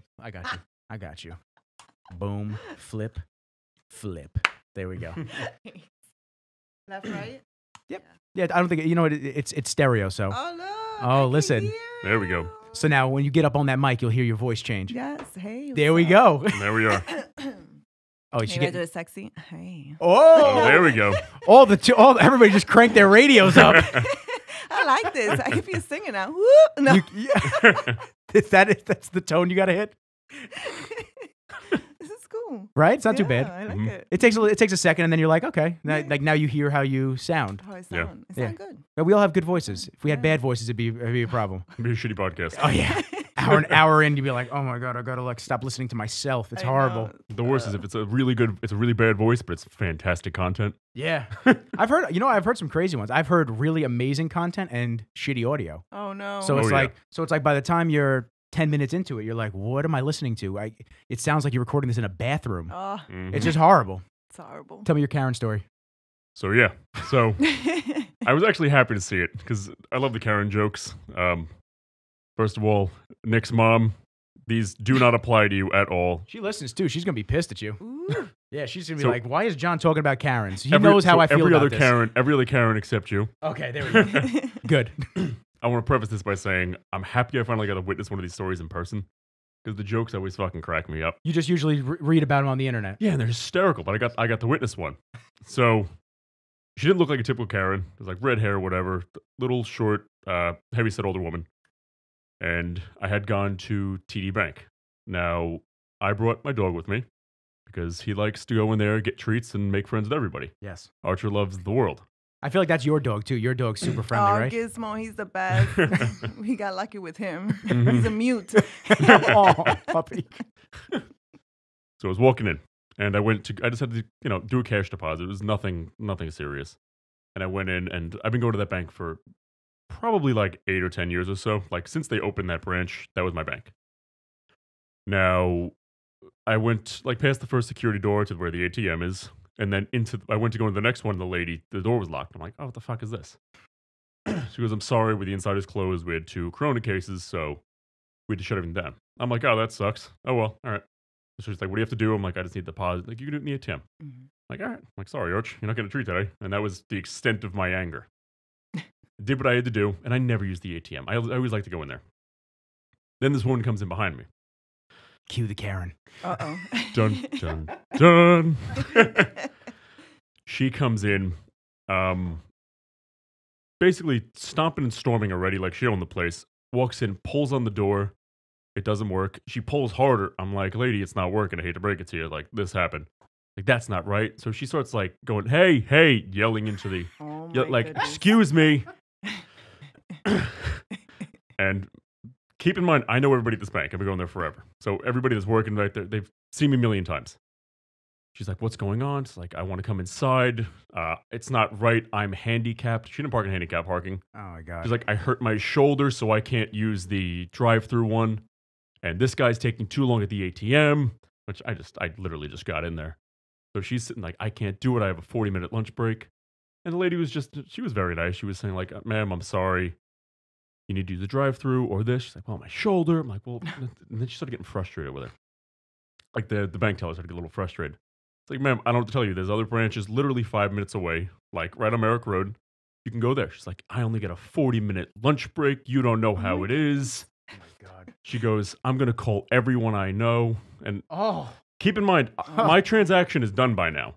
flip. I got you. Ah. I got you. Boom, flip, flip. There we go. Left, right. Yep. Yeah, I don't think you know what it, it's it's stereo. So Oh look. Oh, I can listen. hear There we go. so now when you get up on that mic, you'll hear your voice change. Yes. Hey. There we what's go. There we are. Oh, you she ready to do get. it sexy? Hey. Oh, Oh, there we go. all the two, all everybody just cranked their radios up. I like this. I can feel singing now. Woo! No. You- yeah. Is that it? That's the tone you got to hit, this is cool. right? It's not too bad. I like Mhm. it. It takes a, it takes a second, and then you're like, okay, now, Yeah. like now you hear how you sound. How it Yeah. sound? It Yeah. sound good. But we all have good voices. If we had Yeah. bad voices, it'd be it'd be a problem. Be a shitty podcast. Oh yeah, hour an hour in, you'd be like, oh my god, I gotta like stop listening to myself. It's I horrible. know. The worst is if it's a really good, it's a really bad voice, but it's fantastic content. Yeah, I've heard you know I've heard some crazy ones. I've heard really amazing content and shitty audio. Oh no. So Oh, it's yeah. like so it's like by the time you're ten minutes into it, you're like, what am I listening to? I it sounds like you're recording this in a bathroom. oh, Mhm. It's just horrible. it's horrible. Tell me your Karen story. so yeah. So I was actually happy to see it because I love the Karen jokes. Um, first of all, Nick's mom. These do not apply to you at all. She listens too. She's gonna be pissed at you. Yeah, she's gonna be So- like, why is John talking about Karens? He Every- knows how so I feel Every about other this. Karen, every other Karen except you. Okay, there we go. Good. I want to preface this by saying I'm happy I finally got to witness one of these stories in person because the jokes always fucking crack me up. You just usually re- read about them on the internet. Yeah, and they're hysterical, but I got I got to witness one. So she didn't look like a typical Karen. It was like red hair, whatever, little short, uh, heavy set older woman. And I had gone to TD Bank. Now I brought my dog with me because he likes to go in there, get treats, and make friends with everybody. Yes. Archer loves the world. I feel like that's your dog too. Your dog's super friendly, oh, right? Gizmo, he's the best. we got lucky with him. Mhm. He's a mute. oh, puppy. So I was walking in, and I went to. I just had to, you know, do a cash deposit. It was nothing, nothing serious. And I went in, and I've been going to that bank for probably like eight or ten years or so. Like since they opened that branch, that was my bank. Now, I went like past the first security door to where the ATM is, and then into. I went to go into the next one. And the lady, the door was locked. I'm like, oh, what the fuck is this? she goes, I'm sorry, with the inside is closed. We had two Corona cases, so we had to shut everything down. I'm like, oh, that sucks. Oh well, all right. So she's like, what do you have to do? I'm like, I just need the deposit. Like, you can do it in the ATM. Mhm. Like, all right. I'm like, sorry, Arch, you're not getting a treat today. And that was the extent of my anger. Did what I had to do, and I never used the ATM. I, I always like to go in there. Then this woman comes in behind me. Cue the Karen. Uh oh. Dun, dun, dun. she comes in, um, basically stomping and storming already, like she owned the place. Walks in, pulls on the door. It doesn't work. She pulls harder. I'm like, lady, it's not working. I hate to break it to you. Like, this happened. Like, that's not right. So she starts like going, hey, hey, yelling into the, Oh ye- my like, goodness. excuse me. And keep in mind, I know everybody at this bank. I've been going there forever. So everybody that's working right there, they've seen me a million times. She's like, "What's going on?" It's like, "I want to come inside. Uh, it's not right. I'm handicapped." She didn't park in handicap parking. Oh my god. She's like, "I hurt my shoulder, so I can't use the drive-through one." And this guy's taking too long at the ATM, which I just, I literally just got in there. So she's sitting like, "I can't do it. I have a 40-minute lunch break." And the lady was just, she was very nice. She was saying like, "Ma'am, I'm sorry. You need to do the drive-through or this." She's like, "Well, my shoulder." I'm like, "Well," and then she started getting frustrated with her. Like the the bank teller started to get a little frustrated. It's like, "Ma'am, I don't have to tell you. There's other branches literally five minutes away, like right on Merrick Road. You can go there." She's like, "I only get a 40-minute lunch break. You don't know how it mm-hmm. is." oh my god. She goes, "I'm gonna call everyone I know." And Oh. keep in mind, my transaction is done by now.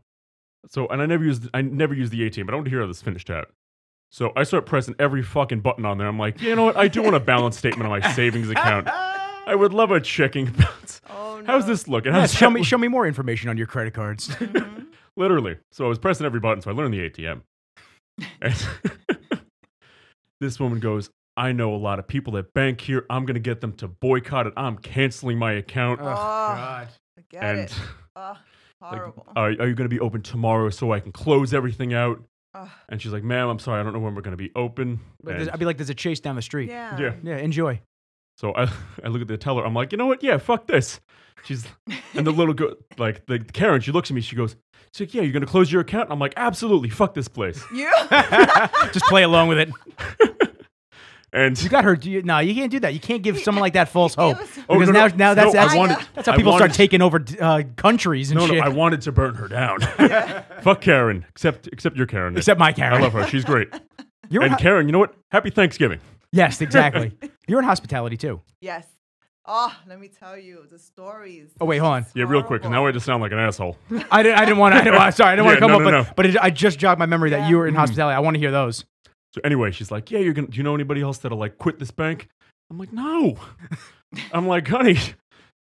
So, and I never use I never use the ATM, but I want to hear how this finished out. So I start pressing every fucking button on there. I'm like, you know what? I do want a balance statement on my savings account. I would love a checking balance. Oh, no. How's this looking? Yeah, show me look? show me more information on your credit cards. Mhm. Literally. So I was pressing every button, so I learned the ATM. And this woman goes, I know a lot of people that bank here. I'm going to get them to boycott it. I'm canceling my account. oh god. I get and it. Oh, like, are, are you going to be open tomorrow so I can close everything out? Ugh. And she's like, ma'am, I'm sorry. I don't know when we're going to be open. But And I'd be like, there's a chase down the street. yeah. yeah. Yeah, enjoy. So I, I look at the teller. I'm like, you know what? Yeah, fuck this. She's and the little girl, like the Karen, she looks at me. She goes, she's like, yeah, you're gonna close your account. I'm like, absolutely, fuck this place. You? Just play along with it. And You got her. You, no, you can't do that. You can't give someone like that false hope. gave us- Oh, because no, now, no. now that's No, that's, wanted- that's how I people start taking over uh, countries and no, shit. no, I wanted to burn her down. Fuck Karen, except except your Karen. Except my Karen. I love her. She's great. You're and ho- Karen, you know what? Happy Thanksgiving. yes, exactly. You're in hospitality too. Yes. Oh, let me tell you the stories. Oh, wait, hold on. Yeah, real quick, 'cause now I just sound like an asshole. I didn't. I didn't want. I didn't. Sorry, I didn't want to come no, up. no, but no. but it, I just jogged my memory that you were in Mhm. hospitality. I want to hear those. So anyway, she's like, "Yeah, you're gonna. Do you know anybody else that'll like quit this bank?" I'm like, "No." I'm like, "Honey,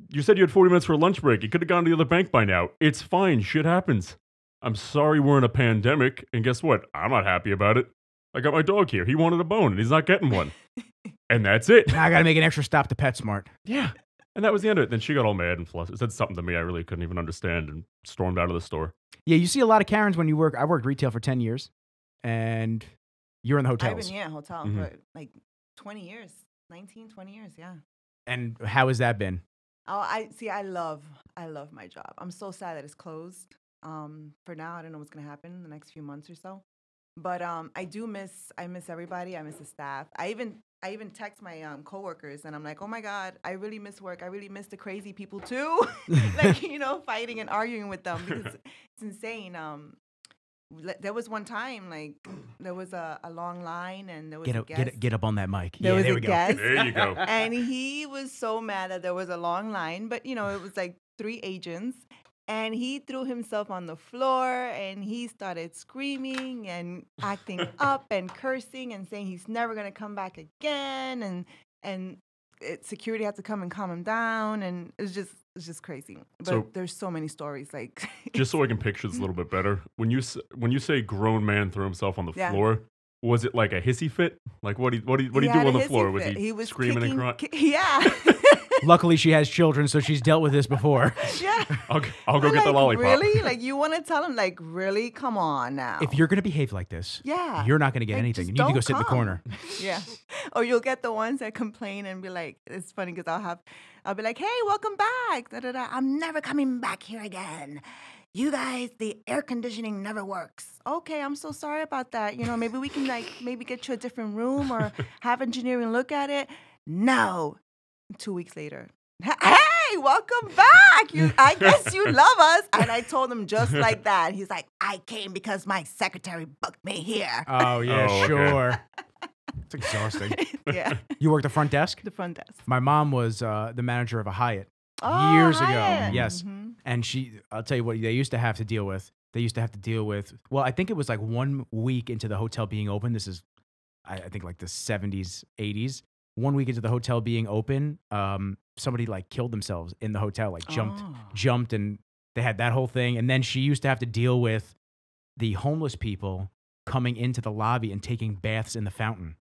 you said you had 40 minutes for a lunch break. You could have gone to the other bank by now. It's fine. Shit happens. I'm sorry we're in a pandemic, and guess what? I'm not happy about it. I got my dog here. He wanted a bone, and he's not getting one. and that's it. Now I got to make an extra stop to PetSmart. Yeah." And that was the end of it. Then she got all mad and flustered. Said something to me I really couldn't even understand and stormed out of the store. Yeah, you see a lot of Karens when you work. I worked retail for ten years, and you're in the hotel. I've hotels. been yeah, hotel Mhm. for like 20 years, 19, 20 years. Yeah. And how has that been? Oh, I see. I love, I love my job. I'm so sad that it's closed. Um, for now, I don't know what's gonna happen in the next few months or so. But um, I do miss, I miss everybody. I miss the staff. I even, I even text my um, coworkers, and I'm like, oh my god, I really miss work. I really miss the crazy people too, like you know, fighting and arguing with them because it's insane. Um, there was one time like there was a, a long line, and there was Get a up, guest. get, get up on that mic. There yeah, was there a we go. guest. There you go. and he was so mad that there was a long line, but you know, it was like three agents. And he threw himself on the floor and he started screaming and acting up and cursing and saying he's never gonna come back again. And and it, security had to come and calm him down. And it's just it's just crazy. But So- there's so many stories like Just so I can picture this a little bit better, when you when you say grown man threw himself on the Yeah. floor, was it like a hissy fit? Like what do you, what do you, what do he you do on the floor? Was fit. he, was screaming kicking, and crying? ki- yeah. Luckily, she has children, so she's dealt with this before. yeah. I'll, g- I'll go I'm get the like, lollipop. Really? Like you want to tell him like really? Come on now. If you're gonna behave like this, yeah. you're not gonna get Like, anything. You need to go don't sit in the corner. yeah. Or you'll get the ones that complain and be like, it's funny because I'll have, I'll be like, hey, welcome back. Da, da, da. I'm never coming back here again. You guys, the air conditioning never works. Okay, I'm so sorry about that. You know, maybe we can like maybe get you a different room or have engineering look at it. No. Two weeks later. Hey, welcome back. You I guess you love us. And I told him just like that. He's like, I came because my secretary booked me here. Oh yeah, Oh, okay. sure. It's exhausting. yeah. You work the front desk. The front desk. My mom was uh, the manager of a Hyatt, Oh, Years ago, Hyatt. yes. Mhm. and she. I'll tell you what they used to have to deal with. They used to have to deal with. Well, I think it was like one week into the hotel being open. This is, I, I think, like the '70s, '80s. One week into the hotel being open, um, somebody like killed themselves in the hotel, like jumped, Oh. jumped, and they had that whole thing. And then she used to have to deal with the homeless people coming into the lobby and taking baths in the fountain.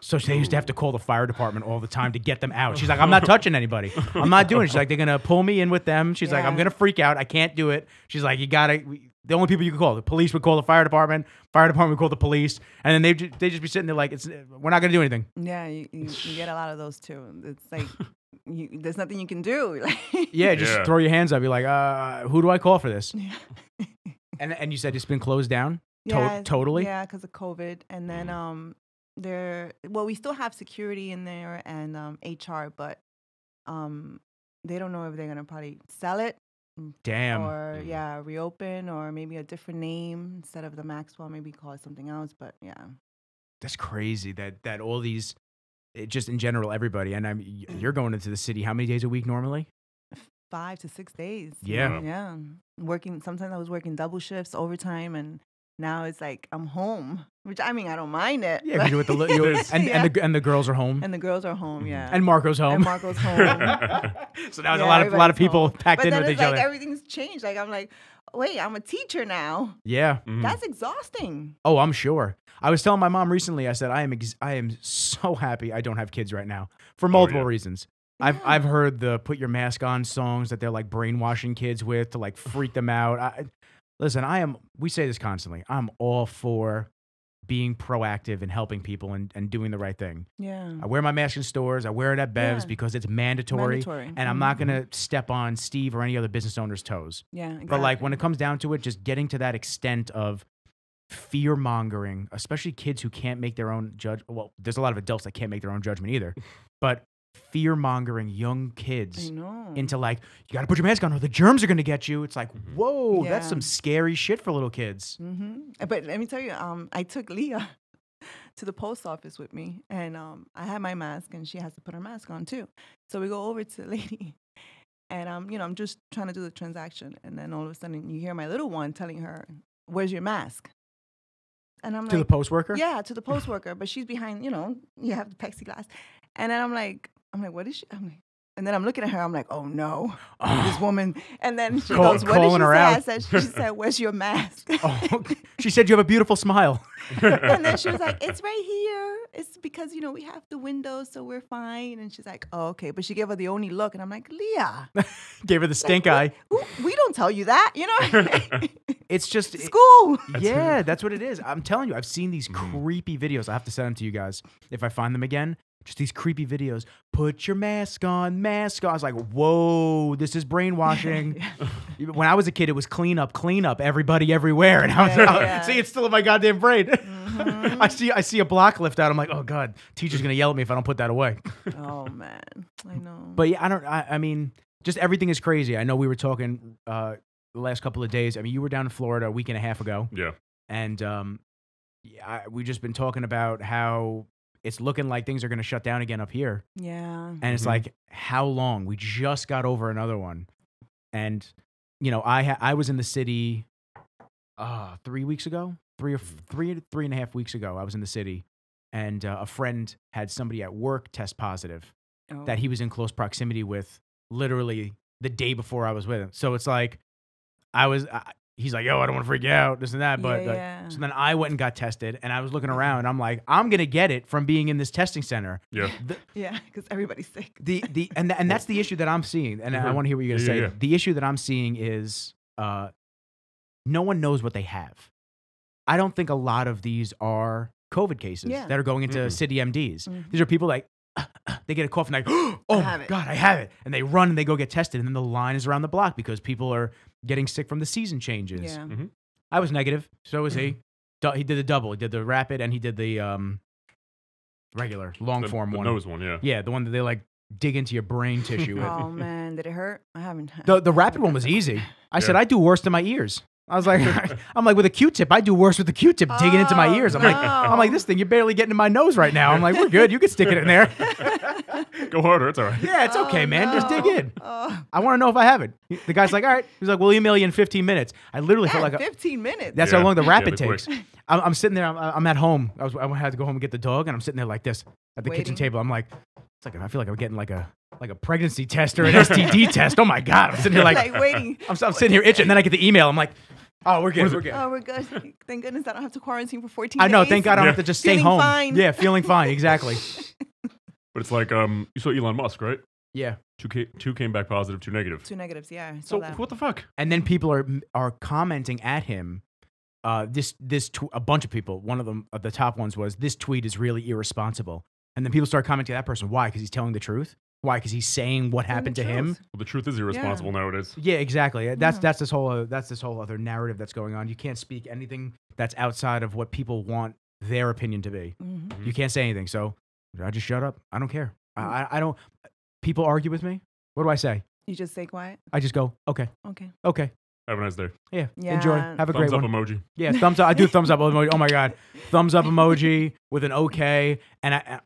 So they used to have to call the fire department all the time to get them out. She's like, I'm not touching anybody. I'm not doing it. She's like, they're gonna pull me in with them. She's like, I'm gonna freak out. I can't do it. She's like, you gotta. we- The only people you can call, the police would call the fire department. Fire department would call the police, and then they ju- they just be sitting there like, it's we're not gonna do anything. Yeah, you, you, you get a lot of those too. It's like you, there's nothing you can do. Yeah, just Yeah. throw your hands up. You're like, uh, who do I call for this? yeah. And and you said it's been closed down. To- Yeah, totally? Yeah, because of COVID, and then um, there. Well, we still have security in there and um HR, but um, they don't know if they're gonna probably sell it Mm, Damn. or Mm. yeah reopen or maybe a different name instead of the Maxwell, maybe call it something else. But yeah, That's crazy. That that all these, it just in general, everybody. And I'm mm. you're going into the city how many days a week normally? five to six days. Yeah. Mm, yeah. Working sometimes I was working double shifts, overtime, and now it's like I'm home. Which I mean I don't mind it. Yeah, you do with the li- you- There's- and and the and the girls are home, and the girls are home. Yeah, and Marco's home. And Marco's home. so now there's a lot of a lot of people home. packed but in then with it's each like other. everything's changed. Like I'm like, wait, I'm a teacher now. yeah. Mhm. That's exhausting. Oh, I'm sure. I was telling my mom recently. I said I am ex- I am so happy I don't have kids right now for multiple yeah. reasons. I've Yeah. I've heard the put your mask on songs that they're like brainwashing kids with to like freak them out. I, listen, I am. We say this constantly. I'm all for being proactive and helping people and, and doing the right thing. Yeah. I wear my mask in stores. I wear it at Bev's Yeah. because it's mandatory. Mandatory. And I'm not Mhm. going to step on Steve or any other business owner's toes. Yeah. Exactly. But like when it comes down to it, just getting to that extent of fear mongering, especially kids who can't make their own judge. Well, there's a lot of adults that can't make their own judgment either, but fear mongering young kids into like you got to put your mask on or the germs are going to get you. It's like Mhm. whoa, that's some scary shit for little kids. Mm-hmm. But let me tell you, um, I took Leah to the post office with me, and um, I had my mask, and she has to put her mask on too. So we go over to the lady, and um, you know, I'm just trying to do the transaction, and then all of a sudden, you hear my little one telling her, "Where's your mask?" And I'm To the post worker, "Yeah, to the post worker," but she's behind. You know, you have the plexiglass, and then I'm like, I'm like, "What is she?" I'm like, and then I'm looking at her. I'm like, "Oh no, this woman!" And then she Call- goes, "What did she her say?" I said, "She said, where's your mask?" Oh, she said you have a beautiful smile. and then she was like, "It's right here. It's because you know we have the windows, so we're fine." And she's like, "Oh, okay." But she gave her the only look, and I'm like, "Leah, Gave her the stink what- eye. who- we don't tell you that, you know." It's just it- School. yeah, that's what it is. I'm telling you, I've seen these Mhm. creepy videos. I have to send them to you guys if I find them again. Just these creepy videos. Put your mask on, mask on. I was like, whoa, this is brainwashing. when I was a kid, it was clean up, clean up, everybody everywhere. And I was, Yeah, I- yeah. see, it's still in my goddamn brain. Mhm. I see, I see a block lift out. I'm like, oh god, teacher's gonna yell at me if I don't put that away. oh man, I know. But yeah, I don't. I, I mean, just everything is crazy. I know we were talking uh, the last couple of days. I mean, you were down in Florida a week and a half ago, yeah. and um, yeah, I, we just been talking about how it's looking like things are going to shut down again up here, yeah. and it's Mhm. like how long? We just got over another one, and you know, I ha- I was in the city, uh, three weeks ago, three or f- three three and a half weeks ago. I was in the city, and uh, a friend had somebody at work test positive Oh. that he was in close proximity with literally the day before I was with him. So it's like I was. I, he's like, "Yo, I don't want to freak you out, this and that." But yeah, like, yeah. so then I went and got tested, and I was looking around. I'm like, I'm gonna get it from being in this testing center. Yeah. The yeah, because everybody's sick. the, the and and that's the issue that I'm seeing, and I Mhm. want to hear what you're gonna Yeah, say. yeah, yeah. The issue that I'm seeing is uh, no one knows what they have. I don't think a lot of these are COVID cases Yeah. that are going into Mm-mm. CityMDs. Mhm. These are people like they get a cough and like, oh my have it. god, I have it, and they run and they go get tested, and then the line is around the block because people are getting sick from the season changes. Yeah. I was negative, so was he. Du- He did the double. He did the rapid and he did the um regular long The, form the one. nose one, yeah. Yeah, the one that they like dig into your brain tissue with. Oh man, did it hurt? I haven't. The the rapid one was easy. I said Yeah. I do worse to my ears. I was like, I'm like with a Q-tip. I do worse with the Q-tip digging into my Oh, ears. I'm like, I'm like this thing. You're barely getting in my nose right now. I'm like, we're good. You can stick it in there. Go harder. It's all right. yeah, it's okay, Oh, man. Just dig in. Oh, I want to know if I have it. The guy's like, all right. He's like, we'll email you in 15 minutes. I literally felt man, like a, 15 minutes. that's Yeah. how long the Yeah, rapid they're takes. I'm, I'm sitting there. I'm, I'm at home. I was I had to go home and get the dog, and I'm sitting there like this at the kitchen table. I'm like, it's like I feel like I'm getting like a like a pregnancy test or an STD test. Oh my god! I'm sitting here like, like waiting. I'm, I'm sitting here itching. And then I get the email. I'm like, oh, we're good. We're good. Oh, we're good. Thank goodness I don't have to quarantine for 14 I know. days. Thank God I don't Yeah. have to just stay Feeling home. fine. Yeah, feeling fine. Exactly. But it's like um, you saw Elon Musk, right? Yeah. Two ca- two came back positive, two negative. Two negatives, yeah. I saw So that. what the fuck? And then people are are commenting at him. Uh, this this tw- a bunch of people. One of them, uh, the top ones was this tweet is really irresponsible. And then people start commenting to that person. Why? Because he's telling the truth. Why? Because he's saying what happened the to him. Well, the truth is irresponsible nowadays. Yeah, exactly. That's Yeah. that's this whole uh, that's this whole other narrative that's going on. You can't speak anything that's outside of what people want their opinion to be. Mhm. You can't say anything. So I just shut up. I don't care. I, I, I don't. People argue with me. What do I say? You just stay quiet. I just go, okay, Okay. okay, Have a nice day. yeah, enjoy, Yeah. have a great day. Thumbs great up one. emoji. Yeah, thumbs up. I do thumbs up emoji. Oh my god, thumbs up emoji with an okay, and I, I-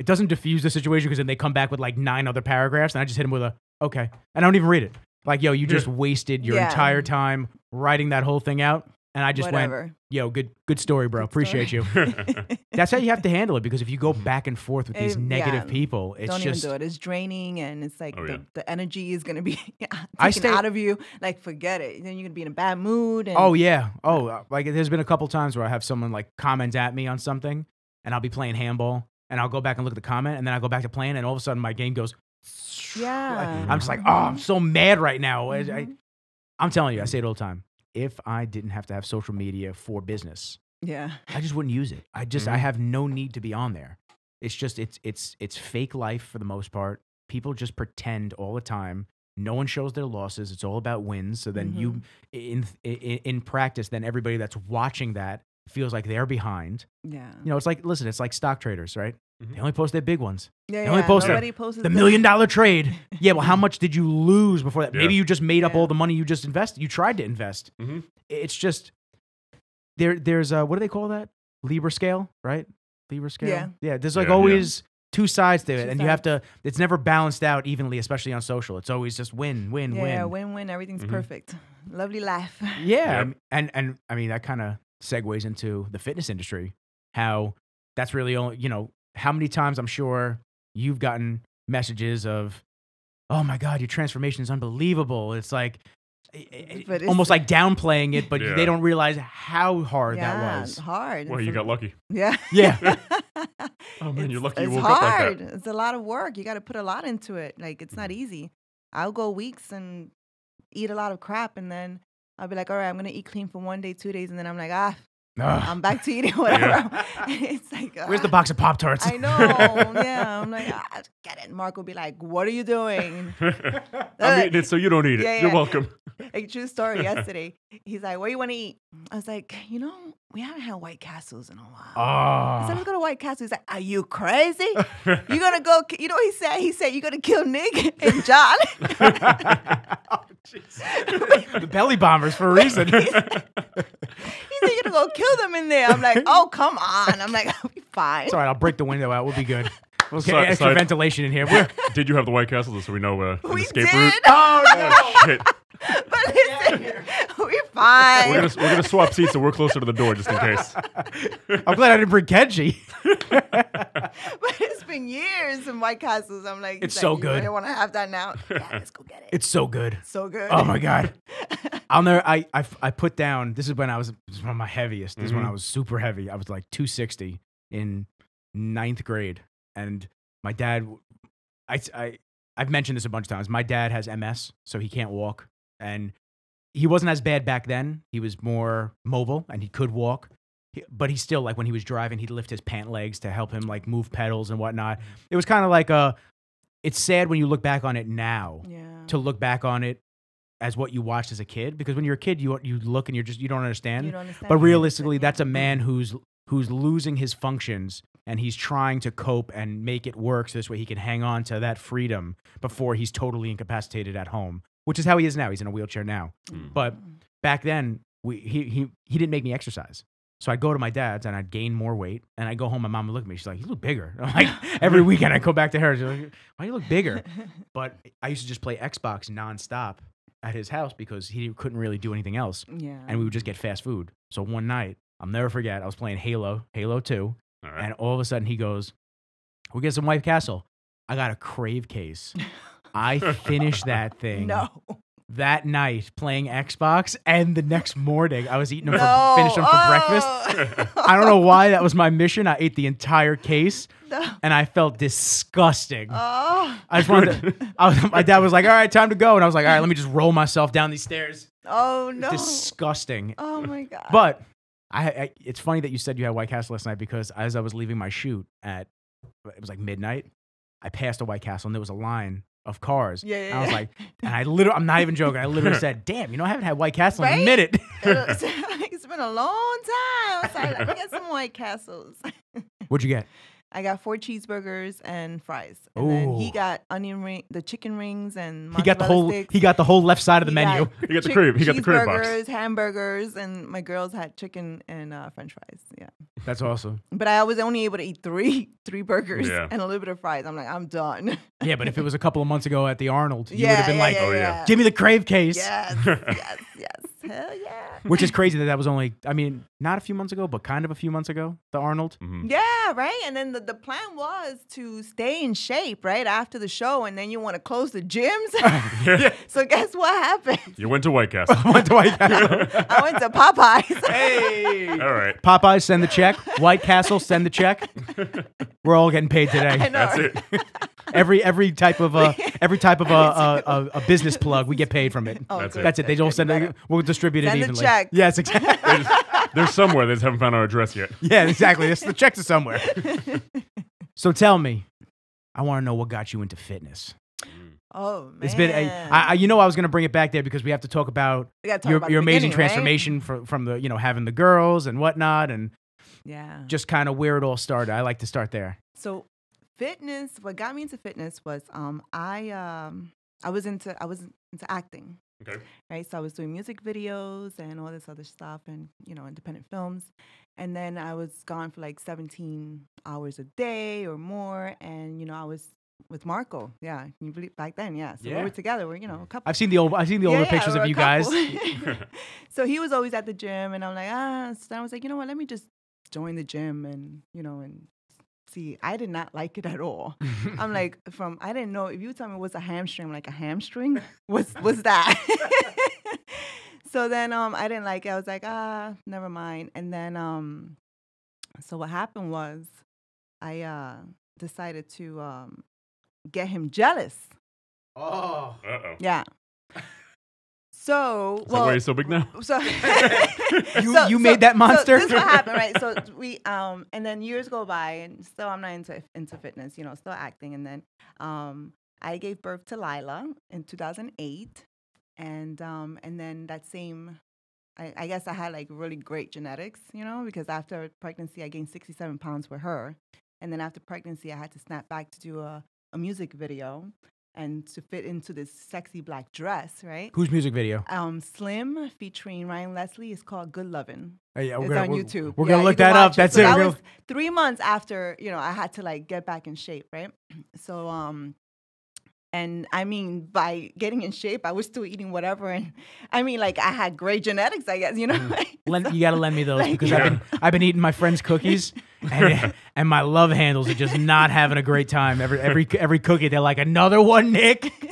it doesn't diffuse the situation because then they come back with like nine other paragraphs, and I just hit them with a okay, and I don't even read it. Like, yo, you just wasted your Yeah. entire time writing that whole thing out, and I just went, yo, good, good story, bro. Good story. Appreciate you. That's how you have to handle it because if you go back and forth with these Eh, negative yeah. people, it's Don't just even do it. It's draining, and it's like Oh, the, yeah. the energy is gonna be taken I stay- out of you. Like, forget it. Then you're gonna be in a bad mood. And Oh yeah. Oh, uh, like there's been a couple times where I have someone like comment at me on something, and I'll be playing handball, and I'll go back and look at the comment, and then I go back to playing, and all of a sudden my game goes. Yeah. I'm just like, oh, I'm so mad right now. I, I. I'm telling you, I say it all the time. If I didn't have to have social media for business, yeah. I just wouldn't use it. I just I Mhm. have no need to be on there. It's just it's it's it's fake life for the most part. People just pretend all the time. No one shows their losses. It's all about wins. So then you in, in in practice, then everybody that's watching that feels like they're behind. Yeah. You know, it's like listen, it's like stock traders, right? Mhm. They only post their big ones. Yeah, They only yeah, post the- nobody posts The million dollar trade. Yeah, well, how much did you lose before that? Yeah. Maybe you just made up Yeah. all the money you just invested. You tried to invest. Mhm. It's just there. There's a what do they call that? Libra scale, right? Libra scale. Yeah. Yeah. There's like Yeah, yeah. always two sides to it, Two and you have to. It's never balanced out evenly, especially on social. It's always just win, win, Yeah, win. win win. Everything's Mhm. perfect. Lovely life. Yeah, Yep. and and I mean that kind of segues into the fitness industry. How that's really only you know how many times I'm sure you've gotten messages of, oh my god, your transformation is unbelievable. It's like i- i- But it's- almost like downplaying it, but Yeah. they don't realize how hard yeah, that was. hard. Well, It's you a- got lucky. Yeah. Yeah. Oh man, you're It's- lucky you it's woke hard. up like that. It's a lot of work. You got to put a lot into it. Like it's Mm-hmm. not easy. I'll go weeks and eat a lot of crap, and then I'll be like, all right, I'm gonna eat clean for one day, two days, and then I'm like, ah, Ugh. I'm back to eating whatever. it's like, Where's the ah. box of Pop Tarts? I know. Yeah. I'm like, ah, get it. Mark will be like, what are you doing? I'm eating it so you don't eat it. Yeah, You're welcome. Like true story. Yesterday, he's like, "What do you want to eat?" I was like, "You know, we haven't had White Castles in a while." I said, Oh. "Let's go to White Castle." He's like, "Are you crazy? you're gonna go? You know what he said? He said, you're gonna kill Nick and John?" Oh, the belly bombers for a reason. he said, "You're gonna go kill them in there." I'm like, "Oh, come on!" I'm like, "I'll be fine." It's all right. I'll break the window out. We'll be good. We'll get Side- extra side- ventilation in here. We're, Did you have the White Castle so we know uh, an we escape did, route? oh no! shit! but listen, we're We're fine. gonna we're gonna swap seats so we're closer to the door just in case. I'm glad I didn't bring Kenji. but it's been years in White Castles. I'm like, It's he's so like, good. I don't want to have that now. Yeah, let's go get it. It's so good. so good. Oh my god. I'll never. I, I I put down. This is when I was this is one of my heaviest. This is when Mhm. I was super heavy. I was like 260 in ninth grade, and my dad. I I I've mentioned this a bunch of times. My dad has MS, so he can't walk, and he wasn't as bad back then. He was more mobile and he could walk. But he still like when he was driving, he'd lift his pant legs to help him like move pedals and whatnot. It was kind of like a. It's sad when you look back on it now Yeah. to look back on it as what you watched as a kid because when you're a kid you you look and you're just you don't understand You don't understand. but realistically that's a mm-hmm. man who's who's losing his functions and he's trying to cope and make it work so this way he can hang on to that freedom before he's totally incapacitated at home which is how he is now he's in a wheelchair now Mm. but back then we he he, he didn't make me exercise so I'd go to my dad's and I'd gain more weight. And I'd go home, my mom would look at me. She's like, You look bigger. I'm like, every weekend I go back to her. She's like, Why you look bigger? But I used to just play Xbox nonstop at his house because he couldn't really do anything else. yeah. And we would just get fast food. So one night, I'll never forget, I was playing Halo, Halo 2. All right. And all of a sudden he goes, We'll get some White Castle. I got a crave case. I finished that thing no. that night playing Xbox. And the next morning, I was eating them no. for, finished them for breakfast. breakfast. I don't know why that was my mission. I ate the entire case No. and I felt disgusting. Oh. I just wanted to, I was, my dad was like, all right, time to go. And I was like, all right, let me just roll myself down these stairs. Oh no. Disgusting. oh my god. But I, I, it's funny that you said you had White Castle last night because as I was leaving my shoot at, it was like midnight, I passed a White Castle and there was a line of cars. Yeah, And yeah, I was like, and I literally, I'm not even joking. I literally said, damn, you know, I haven't had White Castle in a Right? minute. it's been a long time. So I, me get some White Castles. What'd you get? I got four cheeseburgers and fries, and then he got onion ring, the chicken rings, and He got the whole, sticks. he got the whole left side of the He menu. got He got the chick- crib. He got the crib box. cheeseburgers, hamburgers, and my girls had chicken and uh, French fries. Yeah, That's awesome. but I was only able to eat three three burgers Yeah. and a little bit of fries. I'm like, I'm done. Yeah, but if it was a couple of months ago at the Arnold, you yeah, would have been yeah, like, yeah, oh, yeah. yeah. give me the crave case. Yes, yes, yes. Hell yeah. Which is crazy that that was only, I mean, not a few months ago, but kind of a few months ago, the Arnold. Mhm. Yeah, right. And then the, the plan was to stay in shape, right, after the show, and then you want to close the gyms. Yeah. so guess what happened? You went to White Castle. I went to White Castle. I went to Popeyes. hey. All right. Popeyes, send the check. White Castle, send the check. We're all getting paid I today. know. That's right? it. Every every type of uh, every type of a, a, a, a business plug, we get paid from it. Oh, That's good, it. That's it. They good, don't send better. it. We'll distribute Send it the evenly. check. Yes, exactly. They're, somewhere. They just haven't found our address yet. yeah, exactly. It's, the checks are somewhere. So tell me, I want to know what got you into fitness. Oh man. It's been, a, I, I- you know, I was gonna bring it back there because we have to talk about talk your about your amazing beginning, right? transformation from from the you know having the girls and whatnot, and Yeah. just kind of where it all started. I like to start there. So fitness, what got me into fitness was um I um I was into I was into acting. Okay. Right. So I was doing music videos and all this other stuff and, you know, independent films. And then I was gone for like 17 hours a day or more. And, you know, I was with Marco. Yeah. Can you believe back then? Yeah. So we were together. We're, you know, a couple. I've seen the old I've seen the older yeah, pictures we're of you guys. so he was always at the gym, and I'm like, ah. So I was like, you know what? Let me just join the gym, and you know, and see. I did not like it at all. I'm like, from I didn't know if you tell me what's a hamstring, I'm like a hamstring. What's what's that? so then um I didn't like it. I was like, ah, never mind. And then um so what happened was I uh decided to um get him jealous. oh, Uh oh. Yeah. So Is that well, why you're so big now? so You- you made that monster? So this what happened, right? So we um and then years go by and still I'm not into into fitness, you know, still acting. And then um I gave birth to Lila in 2008, and um and then that same. I, I guess I had like really great genetics, you know, because after pregnancy I gained 67 pounds with her, and then after pregnancy I had to snap back to do a, a music video, and to fit into this sexy black dress, right? whose music video? um, Slim featuring Ryan Leslie is called Good Lovin'. Oh, yeah, we're It's gonna, on we're- YouTube. We're Yeah, gonna look that up. watch That's So it. That was three months after you know I had to like get back in shape, right? So um, and I mean by getting in shape, I was still eating whatever, and I mean like I had great genetics, I guess, you know. Lend, you gotta lend me those Like- because I've been I've been eating my friends' cookies and, and my love handles are just not having a great time. Every every every cookie they're like another one, Nick.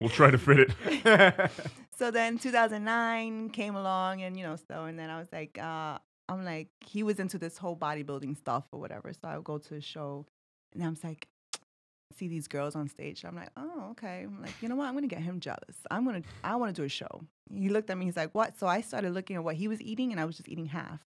We'll try to fit it. so then 2009 came along and you know so and then i was like uh i'm like he was into this whole bodybuilding stuff or whatever so i would go to a show and i was like see these girls on stage i'm like oh okay i'm like you know what i'm gonna get him jealous i'm gonna i want to do a show he looked at me he's like what so i started looking at what he was eating and i was just eating half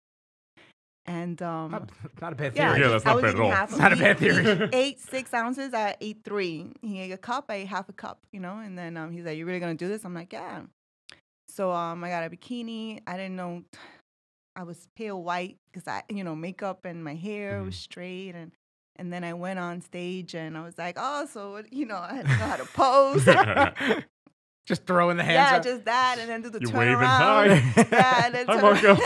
and um not, not a bad yeah, theory. Yeah, that's not was bad at eating all. half It's not a he- bad theory. He ate six ounces. I ate three. He ate a cup. I ate half a cup. You know, and then um, he's like, "You really gonna do this?" I'm like, "Yeah." So um, I got a bikini. I didn't know I was pale white because I, you know, makeup and my hair was straight and. And then I went on stage and I was like, oh, so, what- you know, I had to know how to pose. just throwing the hands yeah, up. just that. And then do the You're turn around. Yeah, and then Hi, turn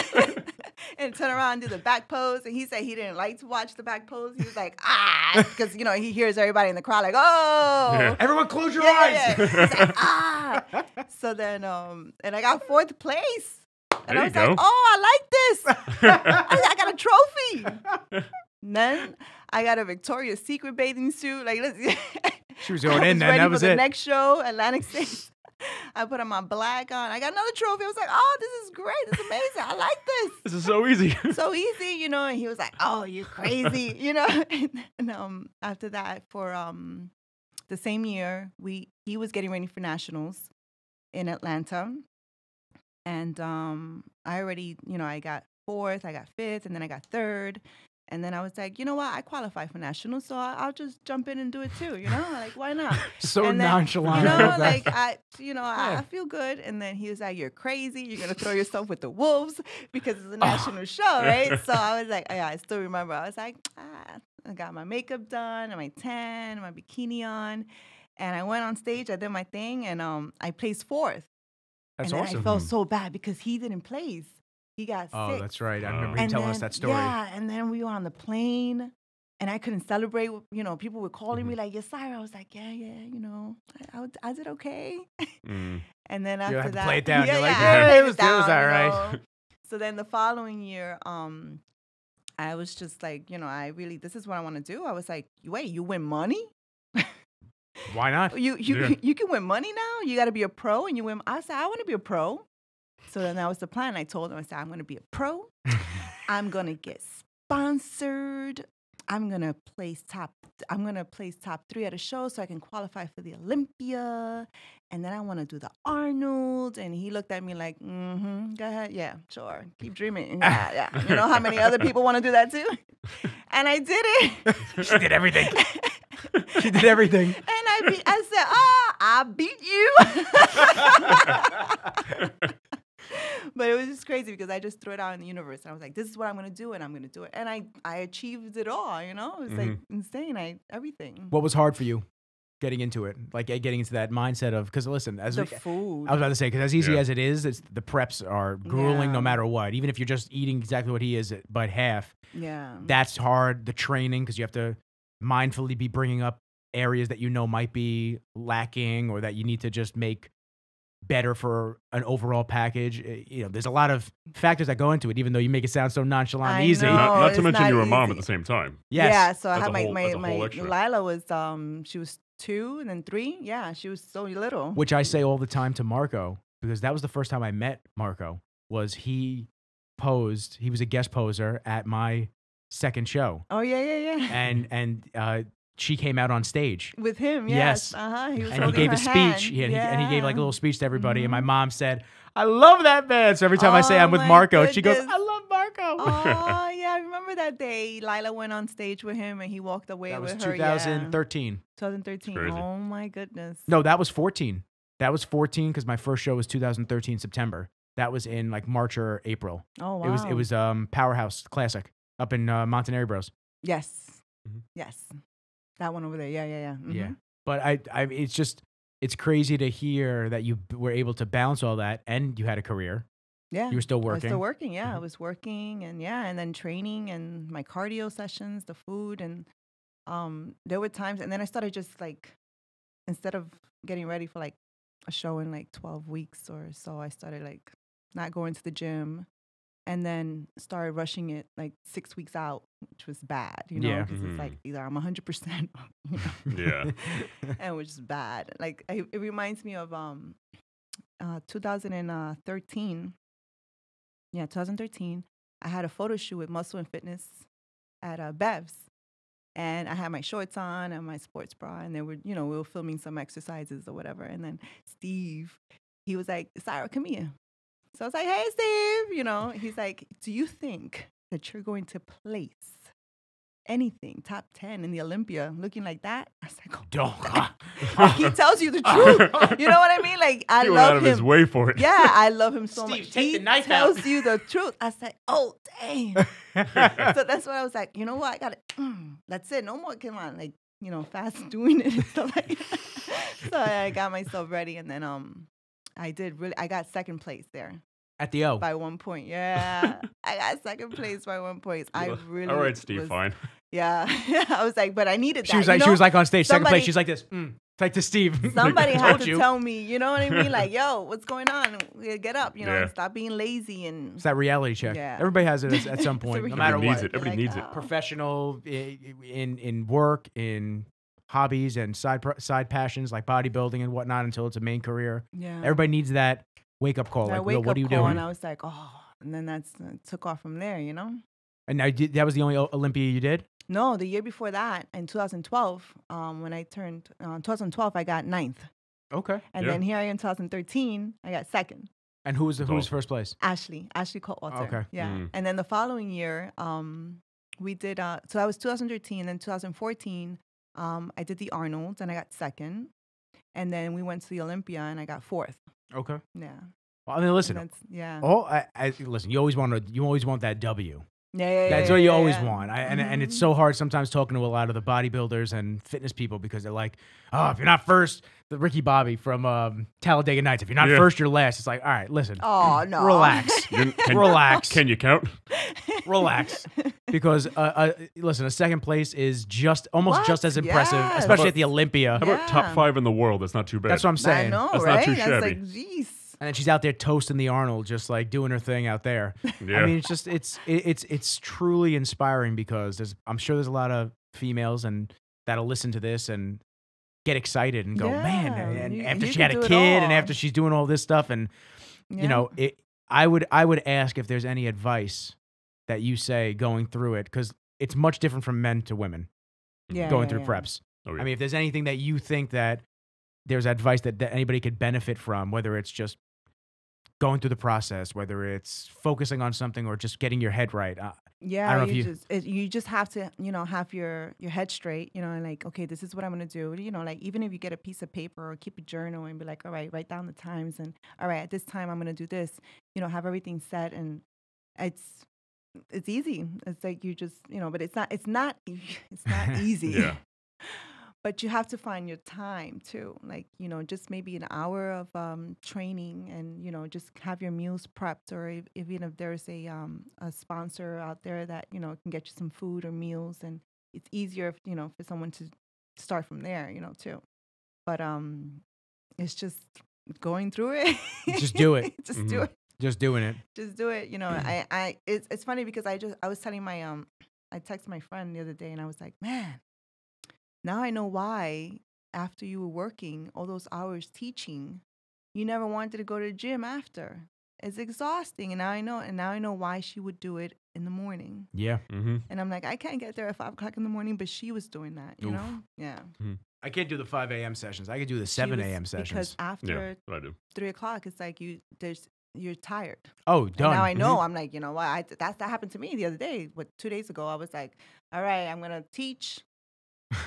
and turn around and do the back pose. And he said he didn't like to watch the back pose. He was like, ah, because you know he hears everybody in the crowd like, oh, Yeah. Everyone, close your yeah, eyes. yeah, like, ah. So then, um, and I got fourth place. And There I was like, oh, I like this. I, I got a trophy. Then I got a Victoria's Secret bathing suit. Like, let's, She was going in was then. ready That for was the it. next show, Atlantic City. I put on my black on. I got another trophy. I was like, oh, this is great. This is amazing. I like this. This is so easy. So easy, you know. And he was like, oh, you crazy, you know. And, and um, after that, for um, the same year, we he was getting ready for nationals in Atlanta, and um, I already, you know, I got fourth, I got fifth, and then I got third. And then I was like, you know what? I qualify for nationals, so I'll just jump in and do it too. You know, like why not? So and then, nonchalant. You know, like I, you know, I, Yeah. I feel good. And then he was like, "You're crazy. You're gonna throw yourself with the wolves because it's Oh. a national show, right?" So I was like, oh, "Yeah, I still remember." I was like, "Ah, I got my makeup done, and my tan, my bikini on, and I went on stage. I did my thing, and um, I placed fourth. That's and awesome. I felt so bad because he didn't place. He got oh, sick. that's right. I Oh. remember you And telling us that story. Yeah, and then we were on the plane, and I couldn't celebrate. You know, people were calling me Mm-hmm. like, "Yes, Syra." I was like, "Yeah, yeah, you know, I, I, I did okay." Mm. And then You after had to that, play it down. Yeah, You're like, yeah, "Yeah, it played was- it was down, all you right." know. So then the following year, um, I was just like, you know, I really, this is what I want to do. I was like, wait, you win money? Why not? You you Yeah. you can win money now. You got to be a pro, and you win. I said, I want to be a pro. So then that was the plan. I told him, I said, I'm going to be a pro. I'm going to get sponsored. I'm going to place top. I'm going to place top three at a show so I can qualify for the Olympia. And then I want to do the Arnold. And he looked at me like, mm-hmm, go ahead. Yeah, sure. Keep dreaming. Yeah, yeah. You know how many other people want to do that too? And I did it. she did everything. she did everything. And I beat, I said, ah, I beat you. but it was just crazy because I just threw it out in the universe. And I was like, this is what I'm going to do. And I'm going to do it. And I, I achieved it all, you know? It was like insane. I, everything. What was hard for you getting into it? Like eh, getting into that mindset of, because listen, as the we, food. I was about to say, because as easy Yeah. as it is, it's, the preps are grueling no matter what. Even if you're just eating exactly what he is, but half, yeah. that's hard. The training, because you have to mindfully be bringing up areas that you know might be lacking or that you need to just make better for an overall package. Eh, You know, there's a lot of factors that go into it, even though you make it sound so nonchalant and easy. know. not, not to mention not you were a mom at the same time. Yes. Yeah, so I had my whole- my my extra. Lila was um she was two and then three. Yeah, she was so little. which I say all the time to Marco because that was the first time I met Marco. Was he posed? He was a guest poser at my second show, oh yeah, yeah, yeah. and and uh, she came out on stage. With him, Yes. yes. Uh huh. He was And he gave her a speech, hand. he- and, he, and he gave like a little speech to everybody. And my Mhm. mom said, "I love that man." So every time I say Oh I'm with my Marco, she goes, "I love Marco." Oh yeah, I remember that day. Lila went on stage with him, and he walked away that was with her. yeah. 2013. 2013. Oh my goodness. No, that was 14. That was 14 because my first show was 2013 September. That was in like March or April. Oh wow. It was it was um Powerhouse Classic up in uh, Montanari Bros. Yes. Mhm. Yes. That one over there. Yeah, yeah, yeah. Yeah, Mhm. but I I it's just it's crazy to hear that you were able to balance all that and you had a career. Yeah. You were still I was working. still working, yeah. I Mhm. was working and yeah, and then training and my cardio sessions, the food and um there were times and then I started just like instead of getting ready for like a show in like 12 weeks or so, I started like not going to the gym and then started rushing it like 6 weeks out, which was bad, you know, Yeah. because it's like either I'm 100% you know, Yeah. and which is bad. Like I, it reminds me of um, uh, 2013. Yeah, 2013. I had a photo shoot with Muscle and Fitness at uh, Bev's, and I had my shorts on and my sports bra, and they were, you know, we were filming some exercises or whatever. And then Steve, he was like, "Syra, come here." So I was like, "Hey, Steve," you know. He's like, "Do you think that you're going to place?" Anything top 10 in the Olympia looking like that? I was like, oh, Don't. he tells you the truth. You know what I mean? Like I he went out love of him. his way for it. Yeah, I love him so Steve, much. take he the knife out. tells you the truth. I said, oh dang. so that's why I was like, you know what? I got to Mm, that's it. No more. Come on, like you know, fast doing it and stuff like. That. so I got myself ready, and then um, I did really. I got second place there At the O. by one point. Yeah, I got second place by one point. I really. All right, Steve. was- Fine. Yeah, I was like, but I needed that. She was you like, she was like on stage, second place. She's like this. Mm. Like to Steve. Somebody Told had to you. tell me, you know what I mean? Like, yo, what's going on? Get up, you know, Yeah. stop being lazy and It's that reality check. Yeah. Everybody has it at, at some point, no matter Everybody needs what. it. Everybody Like, needs it. oh. Professional i- i- in in work, in hobbies, and side side passions like bodybuilding and whatnot until it's a main career. yeah. Everybody needs that wake up call. That Like, wake what up are you call, doing? and I was like, oh, and then that's uh, took off from there, you know. And I did, that was the only Olympia you did. No, the year before that, in 2012, um, when I turned uh, 2012, I got ninth, Okay. and Yeah. then here I am, 2013, I got second. And who was the, who was first place? Ashley, Ashley Kaltwasser. Okay. Yeah. Mm. And then the following year, um, we did, uh, so that was 2013. Then 2014, um, I did the Arnold and I got second. And then we went to the Olympia and I got fourth. Okay. Yeah. Well, I mean, listen. Yeah. Oh, I, I listen. You always want to. You always want that W. yeah, yeah, That's yeah, what you yeah, always yeah. want. I, and and it's Mhm. so hard sometimes talking to a lot of the bodybuilders and fitness people because they're like, oh, if you're not first, the Ricky Bobby from um, Talladega Nights. If you're not Yeah. first, you're last. It's like, all right, listen, Oh, no. relax, You- Can, relax, can you count? relax. Because uh, uh, listen, a second place is just almost just as impressive, Yes. especially at the Olympia. How about top Yeah. five in the world? That's not too bad. That's what I'm I saying. know, That's not right? too That's shabby. like, jeez. And then she's out there toasting the Arnold, just like doing her thing out there. Yeah. I mean, it's just it's it, it's it's truly inspiring because there's I'm sure there's a lot of females and that'll listen to this and get excited and go, man. Yeah, And you- after you she had a kid and after she's doing all this stuff, and Yeah. you know, it. I would I would ask if there's any advice that you say going through it because it's much different from men to women Yeah, going yeah, through yeah. preps. Oh, yeah. I mean, if there's anything that you think that there's advice that, that anybody could benefit from, whether it's just going through the process, whether it's focusing on something or just getting your head right, uh, Yeah, I don't know you, you- just it, you just have to you know have your your head straight, you know, and like okay, this is what I'm gonna do. You know, like even if you get a piece of paper or keep a journal and be like, all right, write down the times and all right, at this time I'm gonna do this. You know, have everything set and it's it's easy. It's like you just you know, but it's not it's not it's not easy. Yeah. But you have to find your time too. Like, you know, just maybe an hour of um, training and, you know, just have your meals prepped or if, even if there's a, um, a sponsor out there that, you know, can get you some food or meals and it's easier, if, you know, for someone to start from there, you know, too. But um, it's just going through it. Just do it. just do Mhm. it Just doing it. just do it. You know, I, I, it's, it's funny because I just, I was telling my, um, I texted my friend the other day and I was like, man, now I know why after you were working all those hours teaching, you never wanted to go to the gym after. It's exhausting. And now I know, and now I know why she would do it in the morning. Yeah. Mm-hmm. And I'm like, I can't get there at five o'clock in the morning, but she was doing that, you Oof. know? Yeah. Mm-hmm. I can't do the 5 a.m. sessions. I could do the 7 a.m. sessions. Because after Yeah, I do. three o'clock, it's like you, there's, you're tired. Oh, And done. now I know. Mhm. I'm like, you know what? I, that that happened to me the other day. What two days ago? I was like, all right, I'm gonna teach,